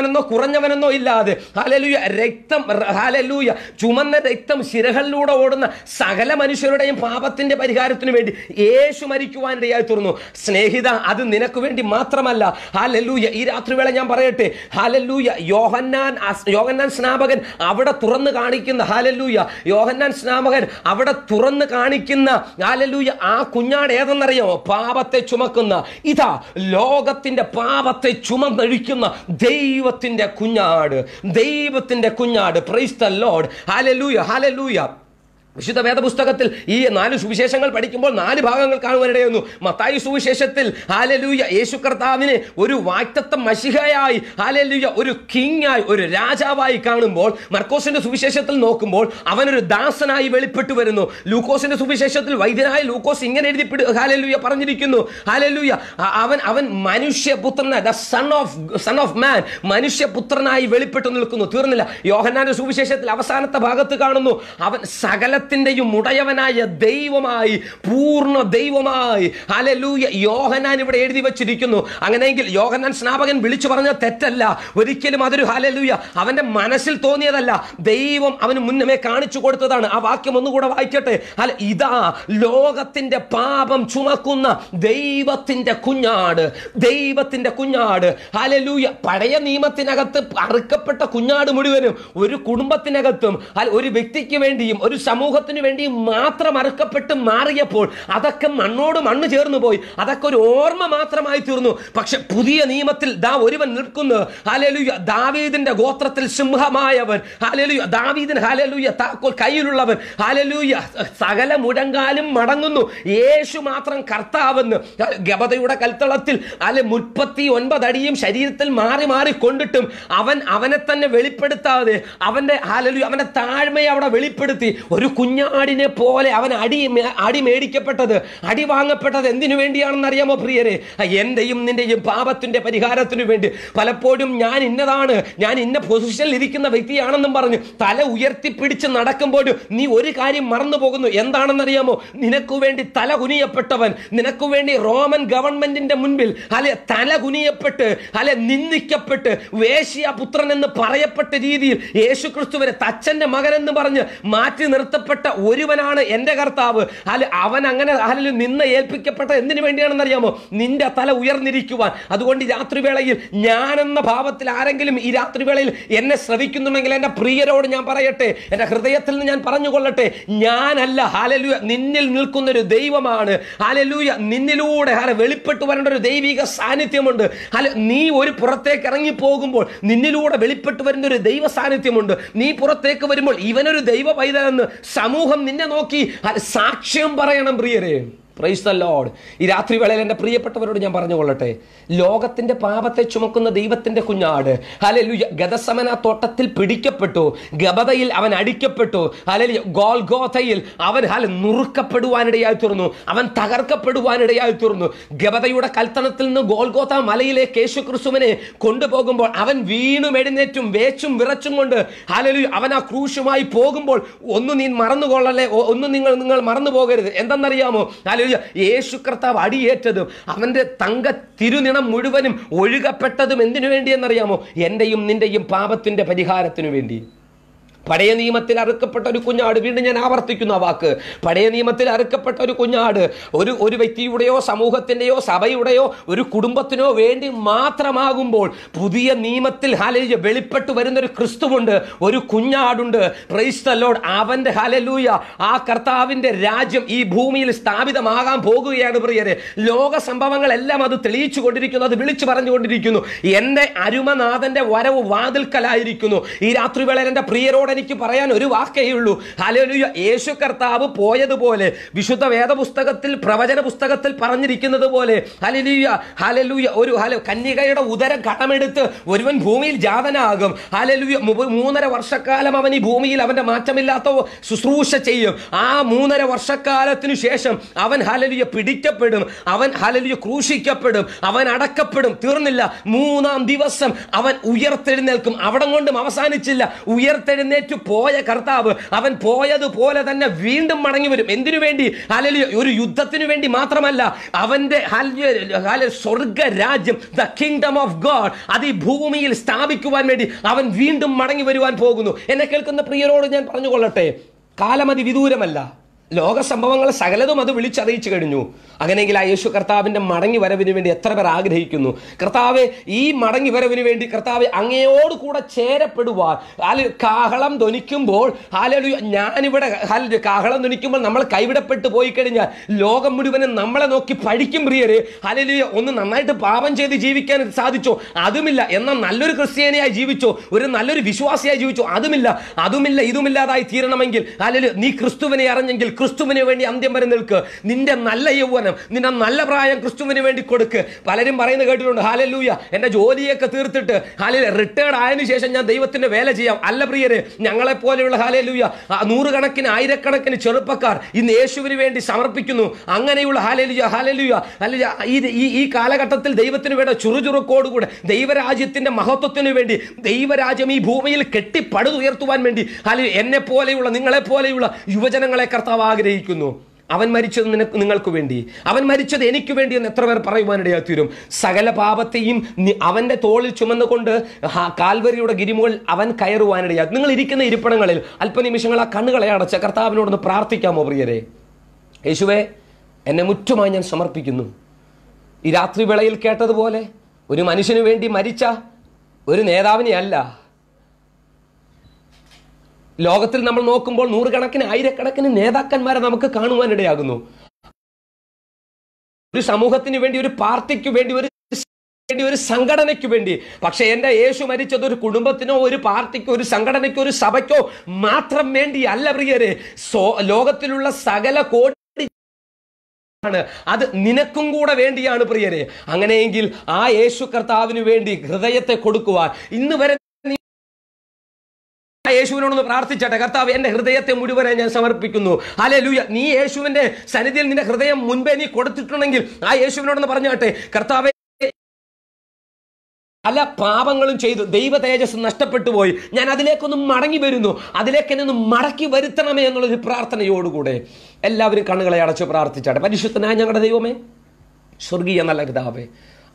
കൂടിയവനെന്നോ കുറഞ്ഞവനെന്നോ ഇല്ലാതെ. ഹാലലൂയ രക്തം ഹാലലൂയ ചുമന്ന രക്തം ശിരകളിലൂടെ ഓടുന്ന സകല മനുഷ്യരുടെയും പാപത്തിന്റെ പരിഹാരത്തിനു വേണ്ടി യേശു മരിക്കുവാനിടയായി തീർന്നു. സ്നേഹിത അത് നിനക്ക് വേണ്ടി മാത്രമല്ല. ഹാലലൂയ ഈ രാത്രിവേള ഞാൻ പറയട്ടെ. ഹാലലൂയ യോഹന്നാൻ യോഹന്നാൻ സ്നാപകൻ അവിടെ തുറന്ന് കാണിക്കുന്ന ഹാലലൂയ യോഹന്നാൻ സ്നാപകൻ അവിടെ തുറന്ന് കാണിക്കുന്ന ഹാലലൂയ ആ കുഞ്ഞാട് ഏതെന്നറിയാമോ പാപത്തെ ചുമക്കുന്ന. ഇതാ ലോകത്തിന്റെ പാപത്തെ ചുമന്നഴിക്കുന്ന ദൈവത്തിന്റെ കുഞ്ഞാട് ദൈവത്തിന്റെ കുഞ്ഞാട്. Praise the lord hallelujah hallelujah വിശുദ്ധ വേദപുസ്തകത്തിൽ ഈ നാല് സുവിശേഷങ്ങൾ പഠിക്കുമ്പോൾ നാല് ഭാഗങ്ങൾ കാണുവാനിടയുന്നു. മത്തായി സുവിശേഷത്തിൽ ഹാലലൂയ യേശു കർത്താവിനെ ഒരു വാക്തത്വ മഷിഹയായി ഹാലലൂയ ഒരു കിങ് ആയി ഒരു രാജാവായി കാണുമ്പോൾ മർക്കോസിന്റെ സുവിശേഷത്തിൽ നോക്കുമ്പോൾ അവനൊരു ദാസനായി വെളിപ്പെട്ടു വരുന്നു. ലൂക്കോസിന്റെ സുവിശേഷത്തിൽ വൈദ്യനായ ലൂക്കോസ് ഇങ്ങനെ എഴുതി ഹാലലൂയ പറഞ്ഞിരിക്കുന്നു. ഹാലലൂയ അവൻ അവൻ മനുഷ്യപുത്രനായ the son of son of man മനുഷ്യപുത്രനായി വെളിപ്പെട്ടു നിൽക്കുന്നു. തീർന്നില്ല. യോഹന്നാന്റെ സുവിശേഷത്തിൽ അവസാനത്തെ ഭാഗത്ത് കാണുന്നു. അവൻ സകലത്തിനും സകലത്തിന്റെയും ഉടയവനായ ദൈവമായി പൂർണ ദൈവമായി. അലലൂയ യോഹനാൻ ഇവിടെ എഴുതി വച്ചിരിക്കുന്നു. അങ്ങനെയെങ്കിൽ യോഹനാൻ സ്നാപകൻ വിളിച്ചു പറഞ്ഞ തെറ്റല്ല. ഒരിക്കലും അതൊരു ഹലലൂയ അവന്റെ മനസ്സിൽ തോന്നിയതല്ല. ദൈവം അവന് മുന്നമേ കാണിച്ചു കൊടുത്തതാണ്. ആ വാക്യം ഒന്നുകൂടെ വായിക്കട്ടെ. അല്ല ഇതാ ലോകത്തിന്റെ പാപം ചുമക്കുന്ന ദൈവത്തിന്റെ കുഞ്ഞാട്. ദൈവത്തിന്റെ കുഞ്ഞാട്. ഹലലൂയ പഴയ നിയമത്തിനകത്ത് അറുക്കപ്പെട്ട കുഞ്ഞാട് മുഴുവനും ഒരു കുടുംബത്തിനകത്തും ഒരു വ്യക്തിക്ക് വേണ്ടിയും ഒരു സമൂഹത്തിന് വേണ്ടി മാത്രം അറുക്കപ്പെട്ട് മാറിയപ്പോൾ അതൊക്കെ മണ്ണോട് മണ്ണ് ചേർന്നു പോയി. അതൊക്കെ ഒരു ഓർമ്മ മാത്രമായി തീർന്നു. പക്ഷെ പുതിയ നിയമത്തിൽ ദാ ഒരുവൻ നിൽക്കുന്നു. ഹാലലു ദാവീദിന്റെ ഗോത്രത്തിൽ സിംഹമായവൻ. ഹാലലു ദാവീദിന് ഹാലലുയ താക്കോൽ കയ്യിലുള്ളവൻ. ഹാലലുയ സകല മുഴങ്കാലും മടങ്ങുന്നു. യേശു മാത്രം കർത്താവെന്ന്. ഗബതയുടെ കൽത്തളത്തിൽ അല്ലെ മുപ്പത്തി ഒൻപത് അടിയും ശരീരത്തിൽ മാറി മാറി കൊണ്ടിട്ടും അവൻ അവനെ തന്നെ വെളിപ്പെടുത്താതെ അവന്റെ ഹാലലു അവന്റെ താഴ്മയെ അവിടെ വെളിപ്പെടുത്തി. ഒരു കുഞ്ഞാടിനെ പോലെ അവൻ അടി അടി മേടിക്കപ്പെട്ടത് അടി വാങ്ങപ്പെട്ടത് എന്തിനു വേണ്ടിയാണെന്ന് അറിയാമോ പ്രിയരെ? എന്റെയും നിന്റെയും പാപത്തിന്റെ പരിഹാരത്തിനു വേണ്ടി. പലപ്പോഴും ഞാൻ ഇന്നതാണ് ഞാൻ ഇന്ന പൊസിഷനിൽ ഇരിക്കുന്ന വ്യക്തിയാണെന്നും പറഞ്ഞു തല ഉയർത്തിപ്പിടിച്ച് നടക്കുമ്പോഴും നീ ഒരു കാര്യം മറന്നു പോകുന്നു. എന്താണെന്നറിയാമോ? നിനക്കു വേണ്ടി തല കുനിയപ്പെട്ടവൻ നിനക്കു വേണ്ടി റോമൻ ഗവൺമെന്റിന്റെ മുൻപിൽ അല്ലെ തല കുനിയപ്പെട്ട് അല്ലെ നിന്ദിക്കപ്പെട്ട് വേശ്യ പുത്രൻ എന്ന് പറയപ്പെട്ട രീതിയിൽ യേശു ക്രിസ്തുവിനെ തച്ചന്റെ മകൻ എന്ന് പറഞ്ഞ് മാറ്റി നിർത്തപ്പെട്ട ഒരുവനാണ് എന്റെ കർത്താവ്. അല്ല അവൻ അങ്ങനെ അല്ലെ നിന്ന് ഏൽപ്പിക്കപ്പെട്ട എന്തിനു വേണ്ടിയാണെന്ന് അറിയാമോ നിന്റെ തല ഉയർന്നിരിക്കുവാൻ. അതുകൊണ്ട് രാത്രിവേളയിൽ ഞാനെന്ന ഭാവത്തിൽ ആരെങ്കിലും ഈ രാത്രിവേളയിൽ എന്നെ ശ്രവിക്കുന്നുണ്ടെങ്കിൽ എന്റെ പ്രിയരോട് ഞാൻ പറയട്ടെ എന്റെ ഹൃദയത്തിൽ നിന്ന് ഞാൻ പറഞ്ഞുകൊള്ളട്ടെ ഞാനല്ല ഹാലലൂയ നിന്നിൽ നിൽക്കുന്ന ഒരു ദൈവമാണ്. ഹാലലൂയ നിന്നിലൂടെ ഹാല വെളിപ്പെട്ടു വരേണ്ട ഒരു ദൈവിക സാന്നിധ്യമുണ്ട്. ഹാല നീ ഒരു പുറത്തേക്ക് ഇറങ്ങി പോകുമ്പോൾ നിന്നിലൂടെ വെളിപ്പെട്ടു വരുന്ന ഒരു ദൈവ സാന്നിധ്യമുണ്ട്. നീ പുറത്തേക്ക് വരുമ്പോൾ ഇവനൊരു ദൈവ പൈതലെന്ന് സമൂഹം നിന്നെ നോക്കി സാക്ഷ്യം പറയണം പ്രിയരെ. പ്രൈസ് ദ ലോഡ് ഈ രാത്രി വേളയിൽ എന്റെ പ്രിയപ്പെട്ടവരോട് ഞാൻ പറഞ്ഞുകൊള്ളട്ടെ. ലോകത്തിന്റെ പാപത്തെ ചുമക്കുന്ന ദൈവത്തിന്റെ കുഞ്ഞാട്. ഹലലുയ ഗതസമന തോട്ടത്തിൽ പിടിക്കപ്പെട്ടു. ഗബതയിൽ അവൻ അടിക്കപ്പെട്ടു. ഹലലിയ ഗോൽഗോഥയിൽ അവൻ ഹല നുറുക്കപ്പെടുവാനിടയായി തീർന്നു. അവൻ തകർക്കപ്പെടുവാനിടയായി തീർന്നു. ഗബതയുടെ കൽത്തണത്തിൽ നിന്ന് ഗോൽഗോഥ മലയിലെ യേശു ക്രിസ്തുവിനെ കൊണ്ടുപോകുമ്പോൾ അവൻ വീണും എഴുന്നേറ്റും വേച്ചും വിറച്ചും കൊണ്ട് ഹലലു അവൻ ആ ക്രൂശുമായി പോകുമ്പോൾ ഒന്ന് നീ മറന്നുകൊള്ളല്ലേ? ഒന്ന് നിങ്ങൾ നിങ്ങൾ മറന്നു പോകരുത് എന്തെന്നറിയാമോ? ഹലലു യേശു കർത്താവ് അടിയേറ്റതും അവന്റെ തങ്ക തിരുനിണം മുഴുവനും ഒഴുകപ്പെട്ടതും എന്തിനു വേണ്ടിയെന്നറിയാമോ എന്റെയും നിന്റെയും പാപത്തിന്റെ പരിഹാരത്തിനു വേണ്ടി. പഴയ നിയമത്തിൽ അറുക്കപ്പെട്ട ഒരു കുഞ്ഞാട് വീണ്ടും ഞാൻ ആവർത്തിക്കുന്ന വാക്ക്. പഴയ നിയമത്തിൽ അറുക്കപ്പെട്ട ഒരു കുഞ്ഞാട് ഒരു ഒരു വ്യക്തിയുടെയോ സമൂഹത്തിന്റെയോ സഭയുടെയോ ഒരു കുടുംബത്തിനോ വേണ്ടി മാത്രമാകുമ്പോൾ പുതിയ നിയമത്തിൽ ഹാലലൂയ വെളിപ്പെട്ടു വരുന്ന ഒരു ക്രിസ്തുവുണ്ട് ഒരു കുഞ്ഞാടുണ്ട്. ക്രൈസ്തലോട് അവന്റെ ഹാലലൂയ ആ കർത്താവിന്റെ രാജ്യം ഈ ഭൂമിയിൽ സ്ഥാപിതമാകാൻ പോകുകയാണ് പ്രിയരെ. ലോക സംഭവങ്ങളെല്ലാം അത് തെളിയിച്ചു കൊണ്ടിരിക്കുന്നു അത് വിളിച്ചു പറഞ്ഞുകൊണ്ടിരിക്കുന്നു എന്റെ അരുമനാഥന്റെ വരവ് വാതിൽക്കലായിരിക്കുന്നു. ഈ രാത്രിവേളയിൽ എന്റെ പ്രിയരോട് എനിക്ക് പറയാൻ ഒരു വാക്കേ ഉള്ളൂ. ഹലലുയ യേശു കർത്താവ് പോയതുപോലെ വിശുദ്ധ വേദപുസ്തകത്തിൽ പ്രവചന പുസ്തകത്തിൽ പറഞ്ഞിരിക്കുന്നത് പോലെ ഹലലുയ ഹലലുയ ഒരു ഹല കന്യകയുടെ ഉദരം കടമെടുത്ത് ഒരുവൻ ഭൂമിയിൽ ജാതനാകും. ഹലലുയ മൂന്നര വർഷക്കാലം അവൻ ഈ ഭൂമിയിൽ അവന്റെ മാറ്റമില്ലാത്ത ശുശ്രൂഷ ചെയ്യും. ആ മൂന്നര വർഷക്കാലത്തിനു ശേഷം അവൻ ഹലലുയ പിടിക്കപ്പെടും. അവൻ ഹലലുയ ക്രൂശിക്കപ്പെടും. അവൻ അടക്കപ്പെടും. തീർന്നില്ല. മൂന്നാം ദിവസം അവൻ ഉയർത്തെഴുന്നേൽക്കും. അവിടം കൊണ്ടും അവസാനിച്ചില്ല. ഉയർത്തെഴുന്നേറ്റ് പോയ കർത്താവ് അവൻ പോയതുപോലെ തന്നെ വീണ്ടും മടങ്ങി വരും. എന്തിനു വേണ്ടി? അല്ലെങ്കിൽ ഒരു യുദ്ധത്തിനു വേണ്ടി മാത്രമല്ല അവന്റെ സ്വർഗരാജ്യം ദ കിങ്ഡം ഓഫ് ഗോഡ് അത് ഈ ഭൂമിയിൽ സ്ഥാപിക്കുവാൻ വേണ്ടി അവൻ വീണ്ടും മടങ്ങി വരുവാൻ പോകുന്നു. എന്നെ കേൾക്കുന്ന പ്രിയരോട് ഞാൻ പറഞ്ഞുകൊള്ളട്ടെ കാലമതി വിദൂരമല്ല ലോക സംഭവങ്ങൾ സകലതും അത് വിളിച്ചറിയിച്ചു കഴിഞ്ഞു. അങ്ങനെയെങ്കിൽ ആ യേശു കർത്താവിന്റെ മടങ്ങി വരവിന് വേണ്ടി എത്ര പേർ ആഗ്രഹിക്കുന്നു? കർത്താവ് ഈ മടങ്ങി വരവിന് വേണ്ടി കർത്താവ് അങ്ങയോട് കൂടെ ചേരപ്പെടുവാൻ. ആൽ കാഹളം ധ്വനിക്കുമ്പോൾ ഹാലലു ഞാനിവിടെ കാഹളം ധ്വനിക്കുമ്പോൾ നമ്മൾ കൈവിടപ്പെട്ടു പോയി കഴിഞ്ഞാൽ ലോകം മുഴുവനെ നമ്മളെ നോക്കി പഠിക്കും പ്രിയര്. ഹാലലുയ ഒന്ന് നന്നായിട്ട് പാപം ചെയ്ത് ജീവിക്കാൻ സാധിച്ചോ? അതുമില്ല. എന്നാൽ നല്ലൊരു ക്രിസ്ത്യാനിയായി ജീവിച്ചോ? ഒരു നല്ലൊരു വിശ്വാസിയായി ജീവിച്ചോ? അതുമില്ല. അതുമില്ല ഇതുമില്ലാതായി തീരണമെങ്കിൽ ഹാലലു നീ ക്രിസ്തുവിനെ അറിഞ്ഞെങ്കിൽ ക്രിസ്തുവിന് വേണ്ടി അന്ത്യം വരെ നിൽക്ക്. നിന്റെ നല്ല യൗവനം നിന്റെ നല്ല പ്രായം ക്രിസ്തുവിന് വേണ്ടി കൊടുക്ക്. പലരും പറയുന്നത് കേട്ടിട്ടുണ്ട് ഹാലല്ലൂയ എന്റെ ജോലിയൊക്കെ തീർത്തിട്ട് ഹാലിൽ റിട്ടയർഡ് ആയതിനു ശേഷം ഞാൻ ദൈവത്തിന്റെ വേല ചെയ്യാം. അല്ല പ്രിയരെ ഞങ്ങളെ പോലെയുള്ള ഹാലല്ലൂയ നൂറുകണക്കിന് ആയിരക്കണക്കിന് ചെറുപ്പക്കാർ ഇന്ന് യേശുവിന് വേണ്ടി സമർപ്പിക്കുന്നു. അങ്ങനെയുള്ള ഹാലലുയ ഹാലലുയ അല്ല ഈ ഈ- കാലഘട്ടത്തിൽ ദൈവത്തിന് വേണ്ട ചുറുചുറുക്കോടുകൂടെ ദൈവരാജ്യത്തിന്റെ മഹത്വത്തിന് വേണ്ടി ദൈവരാജ്യം ഈ ഭൂമിയിൽ കെട്ടിപ്പടുതുയർത്തുവാൻ വേണ്ടി അല്ലെങ്കിൽ എന്നെ പോലെയുള്ള നിങ്ങളെ പോലെയുള്ള യുവജനങ്ങളെ കർത്താവ് ആഗ്രഹിക്കുന്നു. അവൻ മരിച്ചത് നിനക്ക് നിങ്ങൾക്ക് വേണ്ടി. അവൻ മരിച്ചത് എനിക്ക് വേണ്ടി എന്ന് എത്ര പേർ പറയുവാനിടയായി തീരും. സകല പാപത്തെയും അവന്റെ തോളിൽ ചുമന്നുകൊണ്ട് കാൽവരിയുടെ ഗിരിമുകൾ അവൻ കയറുവാനിടയായി. നിങ്ങൾ ഇരിക്കുന്ന ഇരിപ്പിടങ്ങളിൽ അല്പനിമിഷങ്ങൾ ആ കണ്ണുകളെ അടച്ച കർത്താവിനോടൊന്ന് പ്രാർത്ഥിക്കാമോ പ്രിയരെ? യേശുവേ എന്നെ മുറ്റുമായി ഞാൻ സമർപ്പിക്കുന്നു. ഈ രാത്രി വേളയിൽ കേട്ടതുപോലെ ഒരു മനുഷ്യന് വേണ്ടി മരിച്ച ഒരു നേതാവിനെ അല്ല ലോകത്തിൽ നമ്മൾ നോക്കുമ്പോൾ നൂറുകണക്കിന് ആയിരക്കണക്കിന് നേതാക്കന്മാരെ നമുക്ക് കാണുവാനിടയാകുന്നു. ഒരു സമൂഹത്തിന് വേണ്ടി ഒരു പാർട്ടിക്ക് വേണ്ടി ഒരു വേണ്ടി ഒരു സംഘടനയ്ക്ക് വേണ്ടി. പക്ഷെ എന്റെ യേശു മരിച്ചത് ഒരു കുടുംബത്തിനോ ഒരു പാർട്ടിക്കോ ഒരു സംഘടനയ്ക്കോ ഒരു സഭയ്ക്കോ മാത്രം വേണ്ടി അല്ല പ്രിയരെ ലോകത്തിലുള്ള സകല കോടി ആണ്. അത് നിനക്കും കൂടെ വേണ്ടിയാണ് പ്രിയരെ. അങ്ങനെയെങ്കിൽ ആ യേശു കർത്താവിന് വേണ്ടി ഹൃദയത്തെ കൊടുക്കുവാൻ ഇന്ന് വരെ യേശുവിനോടൊന്ന് പ്രാർത്ഥിച്ചട്ടെ. കർത്താവ് എന്റെ ഹൃദയത്തെ മുഴുവനെ ഞാൻ സമർപ്പിക്കുന്നു. അല്ലെ ലൂയ നീ യേശുവിന്റെ സന്നിധിയിൽ നിന്റെ ഹൃദയം മുൻപേ നീ കൊടുത്തിട്ടുണ്ടെങ്കിൽ ആ യേശുവിനോടൊന്ന് പറഞ്ഞാട്ടെ. കർത്താവെ പല പാപങ്ങളും ചെയ്തു. ദൈവ തേജസ് നഷ്ടപ്പെട്ടു പോയി. ഞാൻ അതിലേക്കൊന്ന് മടങ്ങി വരുന്നു. അതിലേക്ക് എന്നെ ഒന്ന് മടക്കി വരുത്തണമേ എന്നുള്ളൊരു പ്രാർത്ഥനയോടുകൂടെ എല്ലാവരും കണ്ണുകളെ അടച്ച് പ്രാർത്ഥിച്ചാട്ടെ. പരിശുദ്ധനായ ഞങ്ങളുടെ ദൈവമേ സ്വർഗീയ നല്ല പിതാവേ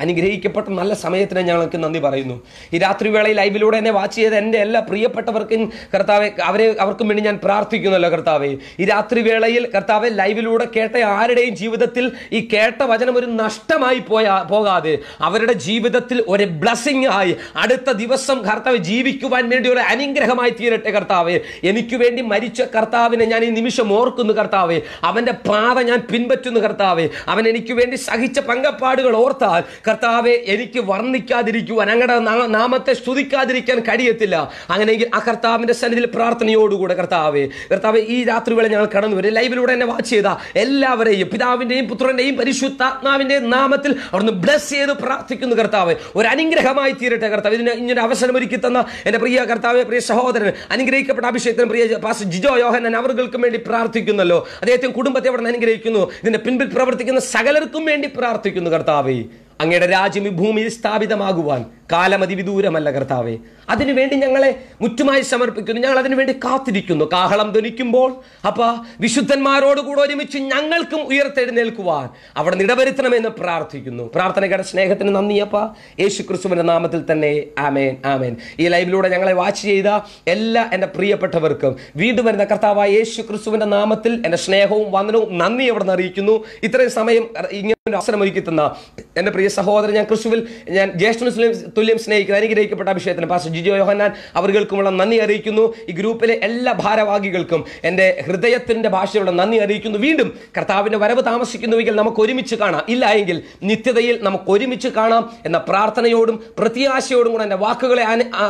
അനുഗ്രഹിക്കപ്പെട്ട നല്ല സമയത്തിന് ഞങ്ങൾക്ക് നന്ദി പറയുന്നു. ഈ രാത്രി വേളയിൽ ലൈവിലൂടെ എന്നെ വാച്ച് ചെയ്ത എന്റെ എല്ലാ പ്രിയപ്പെട്ടവർക്കും കർത്താവെ അവരെ അവർക്കും വേണ്ടി ഞാൻ പ്രാർത്ഥിക്കുന്നല്ലോ കർത്താവെ. ഈ രാത്രി വേളയിൽ കർത്താവെ ലൈവിലൂടെ കേട്ട ആരുടെയും ജീവിതത്തിൽ ഈ കേട്ട വചനം ഒരു നഷ്ടമായി പോയാ പോകാതെ അവരുടെ ജീവിതത്തിൽ ഒരു ബ്ലസ്സിംഗ് ആയി അടുത്ത ദിവസം കർത്താവ് ജീവിക്കുവാൻ വേണ്ടി ഒരു അനുഗ്രഹമായി തീരട്ടെ കർത്താവെ. എനിക്ക് വേണ്ടി മരിച്ച കർത്താവിനെ ഞാൻ ഈ നിമിഷം ഓർക്കുന്നു കർത്താവെ. അവന്റെ പാത ഞാൻ പിൻപറ്റുന്നു കർത്താവെ. അവൻ എനിക്ക് വേണ്ടി സഹിച്ച പങ്കപ്പാടുകൾ ഓർത്താൽ കർത്താവെ എനിക്ക് വർണിക്കാതിരിക്കുവാൻ അങ്ങയുടെ നാമത്തെ സ്തുതിക്കാതിരിക്കാൻ കഴിയത്തില്ല. അങ്ങനെയെങ്കിൽ ആ കർത്താവിന്റെ സന്നിധിയിൽ പ്രാർത്ഥനയോടുകൂടെ കർത്താവെ കർത്താവ് ഈ രാത്രി വേള ഞങ്ങൾ കടന്നു വരും. ലൈവിലൂടെ എന്നെ വാച്ച് ചെയ്ത എല്ലാവരെയും പിതാവിന്റെയും പുത്രന്റെയും പരിശുദ്ധാത്മാവിന്റെയും നാമത്തിൽ അവിടുന്ന് ബ്ലസ് ചെയ്ത് പ്രാർത്ഥിക്കുന്നു കർത്താവ്. ഒരു അനുഗ്രഹമായി തീരട്ടെ കർത്താവ്. ഇതിന് ഇങ്ങനെ അവസരം ഒരുക്കി തന്ന എന്റെ പ്രിയ കർത്താവ് പ്രിയ സഹോദരൻ അനുഗ്രഹിക്കപ്പെട്ട അഭിഷേകത്തിന് പ്രിയ പാസ് ജിജോ യോഹനൻ അവർക്കും വേണ്ടി പ്രാർത്ഥിക്കുന്നല്ലോ. അദ്ദേഹത്തിന് കുടുംബത്തെ അവിടെ അനുഗ്രഹിക്കുന്നു. ഇതിന്റെ പിൻപിൽ പ്രവർത്തിക്കുന്ന സകലർക്കും വേണ്ടി പ്രാർത്ഥിക്കുന്നു കർത്താവേ. അങ്ങയുടെ രാജ്യം ഈ ഭൂമിയിൽ സ്ഥാപിതമാകുവാൻ കാലമതി വിദൂരമല്ല കർത്താവെ. അതിനുവേണ്ടി ഞങ്ങളെ മുറ്റുമായി സമർപ്പിക്കുന്നു. ഞങ്ങൾ അതിനുവേണ്ടി കാത്തിരിക്കുന്നു. കാഹളം ധ്വനിക്കുമ്പോൾ അപ്പ വിശുദ്ധന്മാരോടുകൂടെ ഒരുമിച്ച് ഞങ്ങൾക്കും ഉയർത്തെഴുന്നേൽക്കുവാൻ അവിടെ നിടവരുത്തണമെന്ന് പ്രാർത്ഥിക്കുന്നു. പ്രാർത്ഥനയുടെ സ്നേഹത്തിന് നന്ദി അപ്പ. യേശു ക്രിസ്തുവിന്റെ നാമത്തിൽ തന്നെ ആമേൻ ആമേൻ. ഈ ലൈവിലൂടെ ഞങ്ങളെ വാച്ച് ചെയ്ത എല്ലാ എന്റെ പ്രിയപ്പെട്ടവർക്കും വീണ്ടും വരുന്ന കർത്താവായ യേശു ക്രിസ്തുവിന്റെ നാമത്തിൽ എന്റെ സ്നേഹവും വന്ദനവും നന്ദി അവിടെ നിന്ന് അറിയിക്കുന്നു. ഇത്രയും സമയം അവസരം ഒരുക്കിത്തുന്ന തന്ന എന്റെ പ്രിയ സഹോദരൻ ഞാൻ ക്രിസ്തുവിൽ ഞാൻ ജ്യേഷ്ഠ മുസ്ലിം തുല്യം സ്നേഹിക്കുന്ന അനുഗ്രഹിക്കപ്പെട്ട അഭിഷേകത്തിന് പാസ്റ്റർ ജിജോ യോഹന്നാൻ അവർകൾക്കുമുള്ള നന്ദി അറിയിക്കുന്നു. ഈ ഗ്രൂപ്പിലെ എല്ലാ ഭാരവാഹികൾക്കും എന്റെ ഹൃദയത്തിന്റെ ഭാഷയോടെ നന്ദി അറിയിക്കുന്നു. വീണ്ടും കർത്താവിന്റെ വരവ് താമസിക്കുന്നുവെങ്കിൽ നമുക്ക് ഒരുമിച്ച് കാണാം. ഇല്ല എങ്കിൽ നിത്യതയിൽ നമുക്ക് ഒരുമിച്ച് കാണാം എന്ന പ്രാർത്ഥനയോടും പ്രത്യാശയോടും കൂടെ എന്റെ വാക്കുകളെ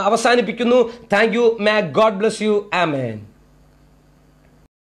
അവസാനിപ്പിക്കുന്നു. Thank you may God bless you amen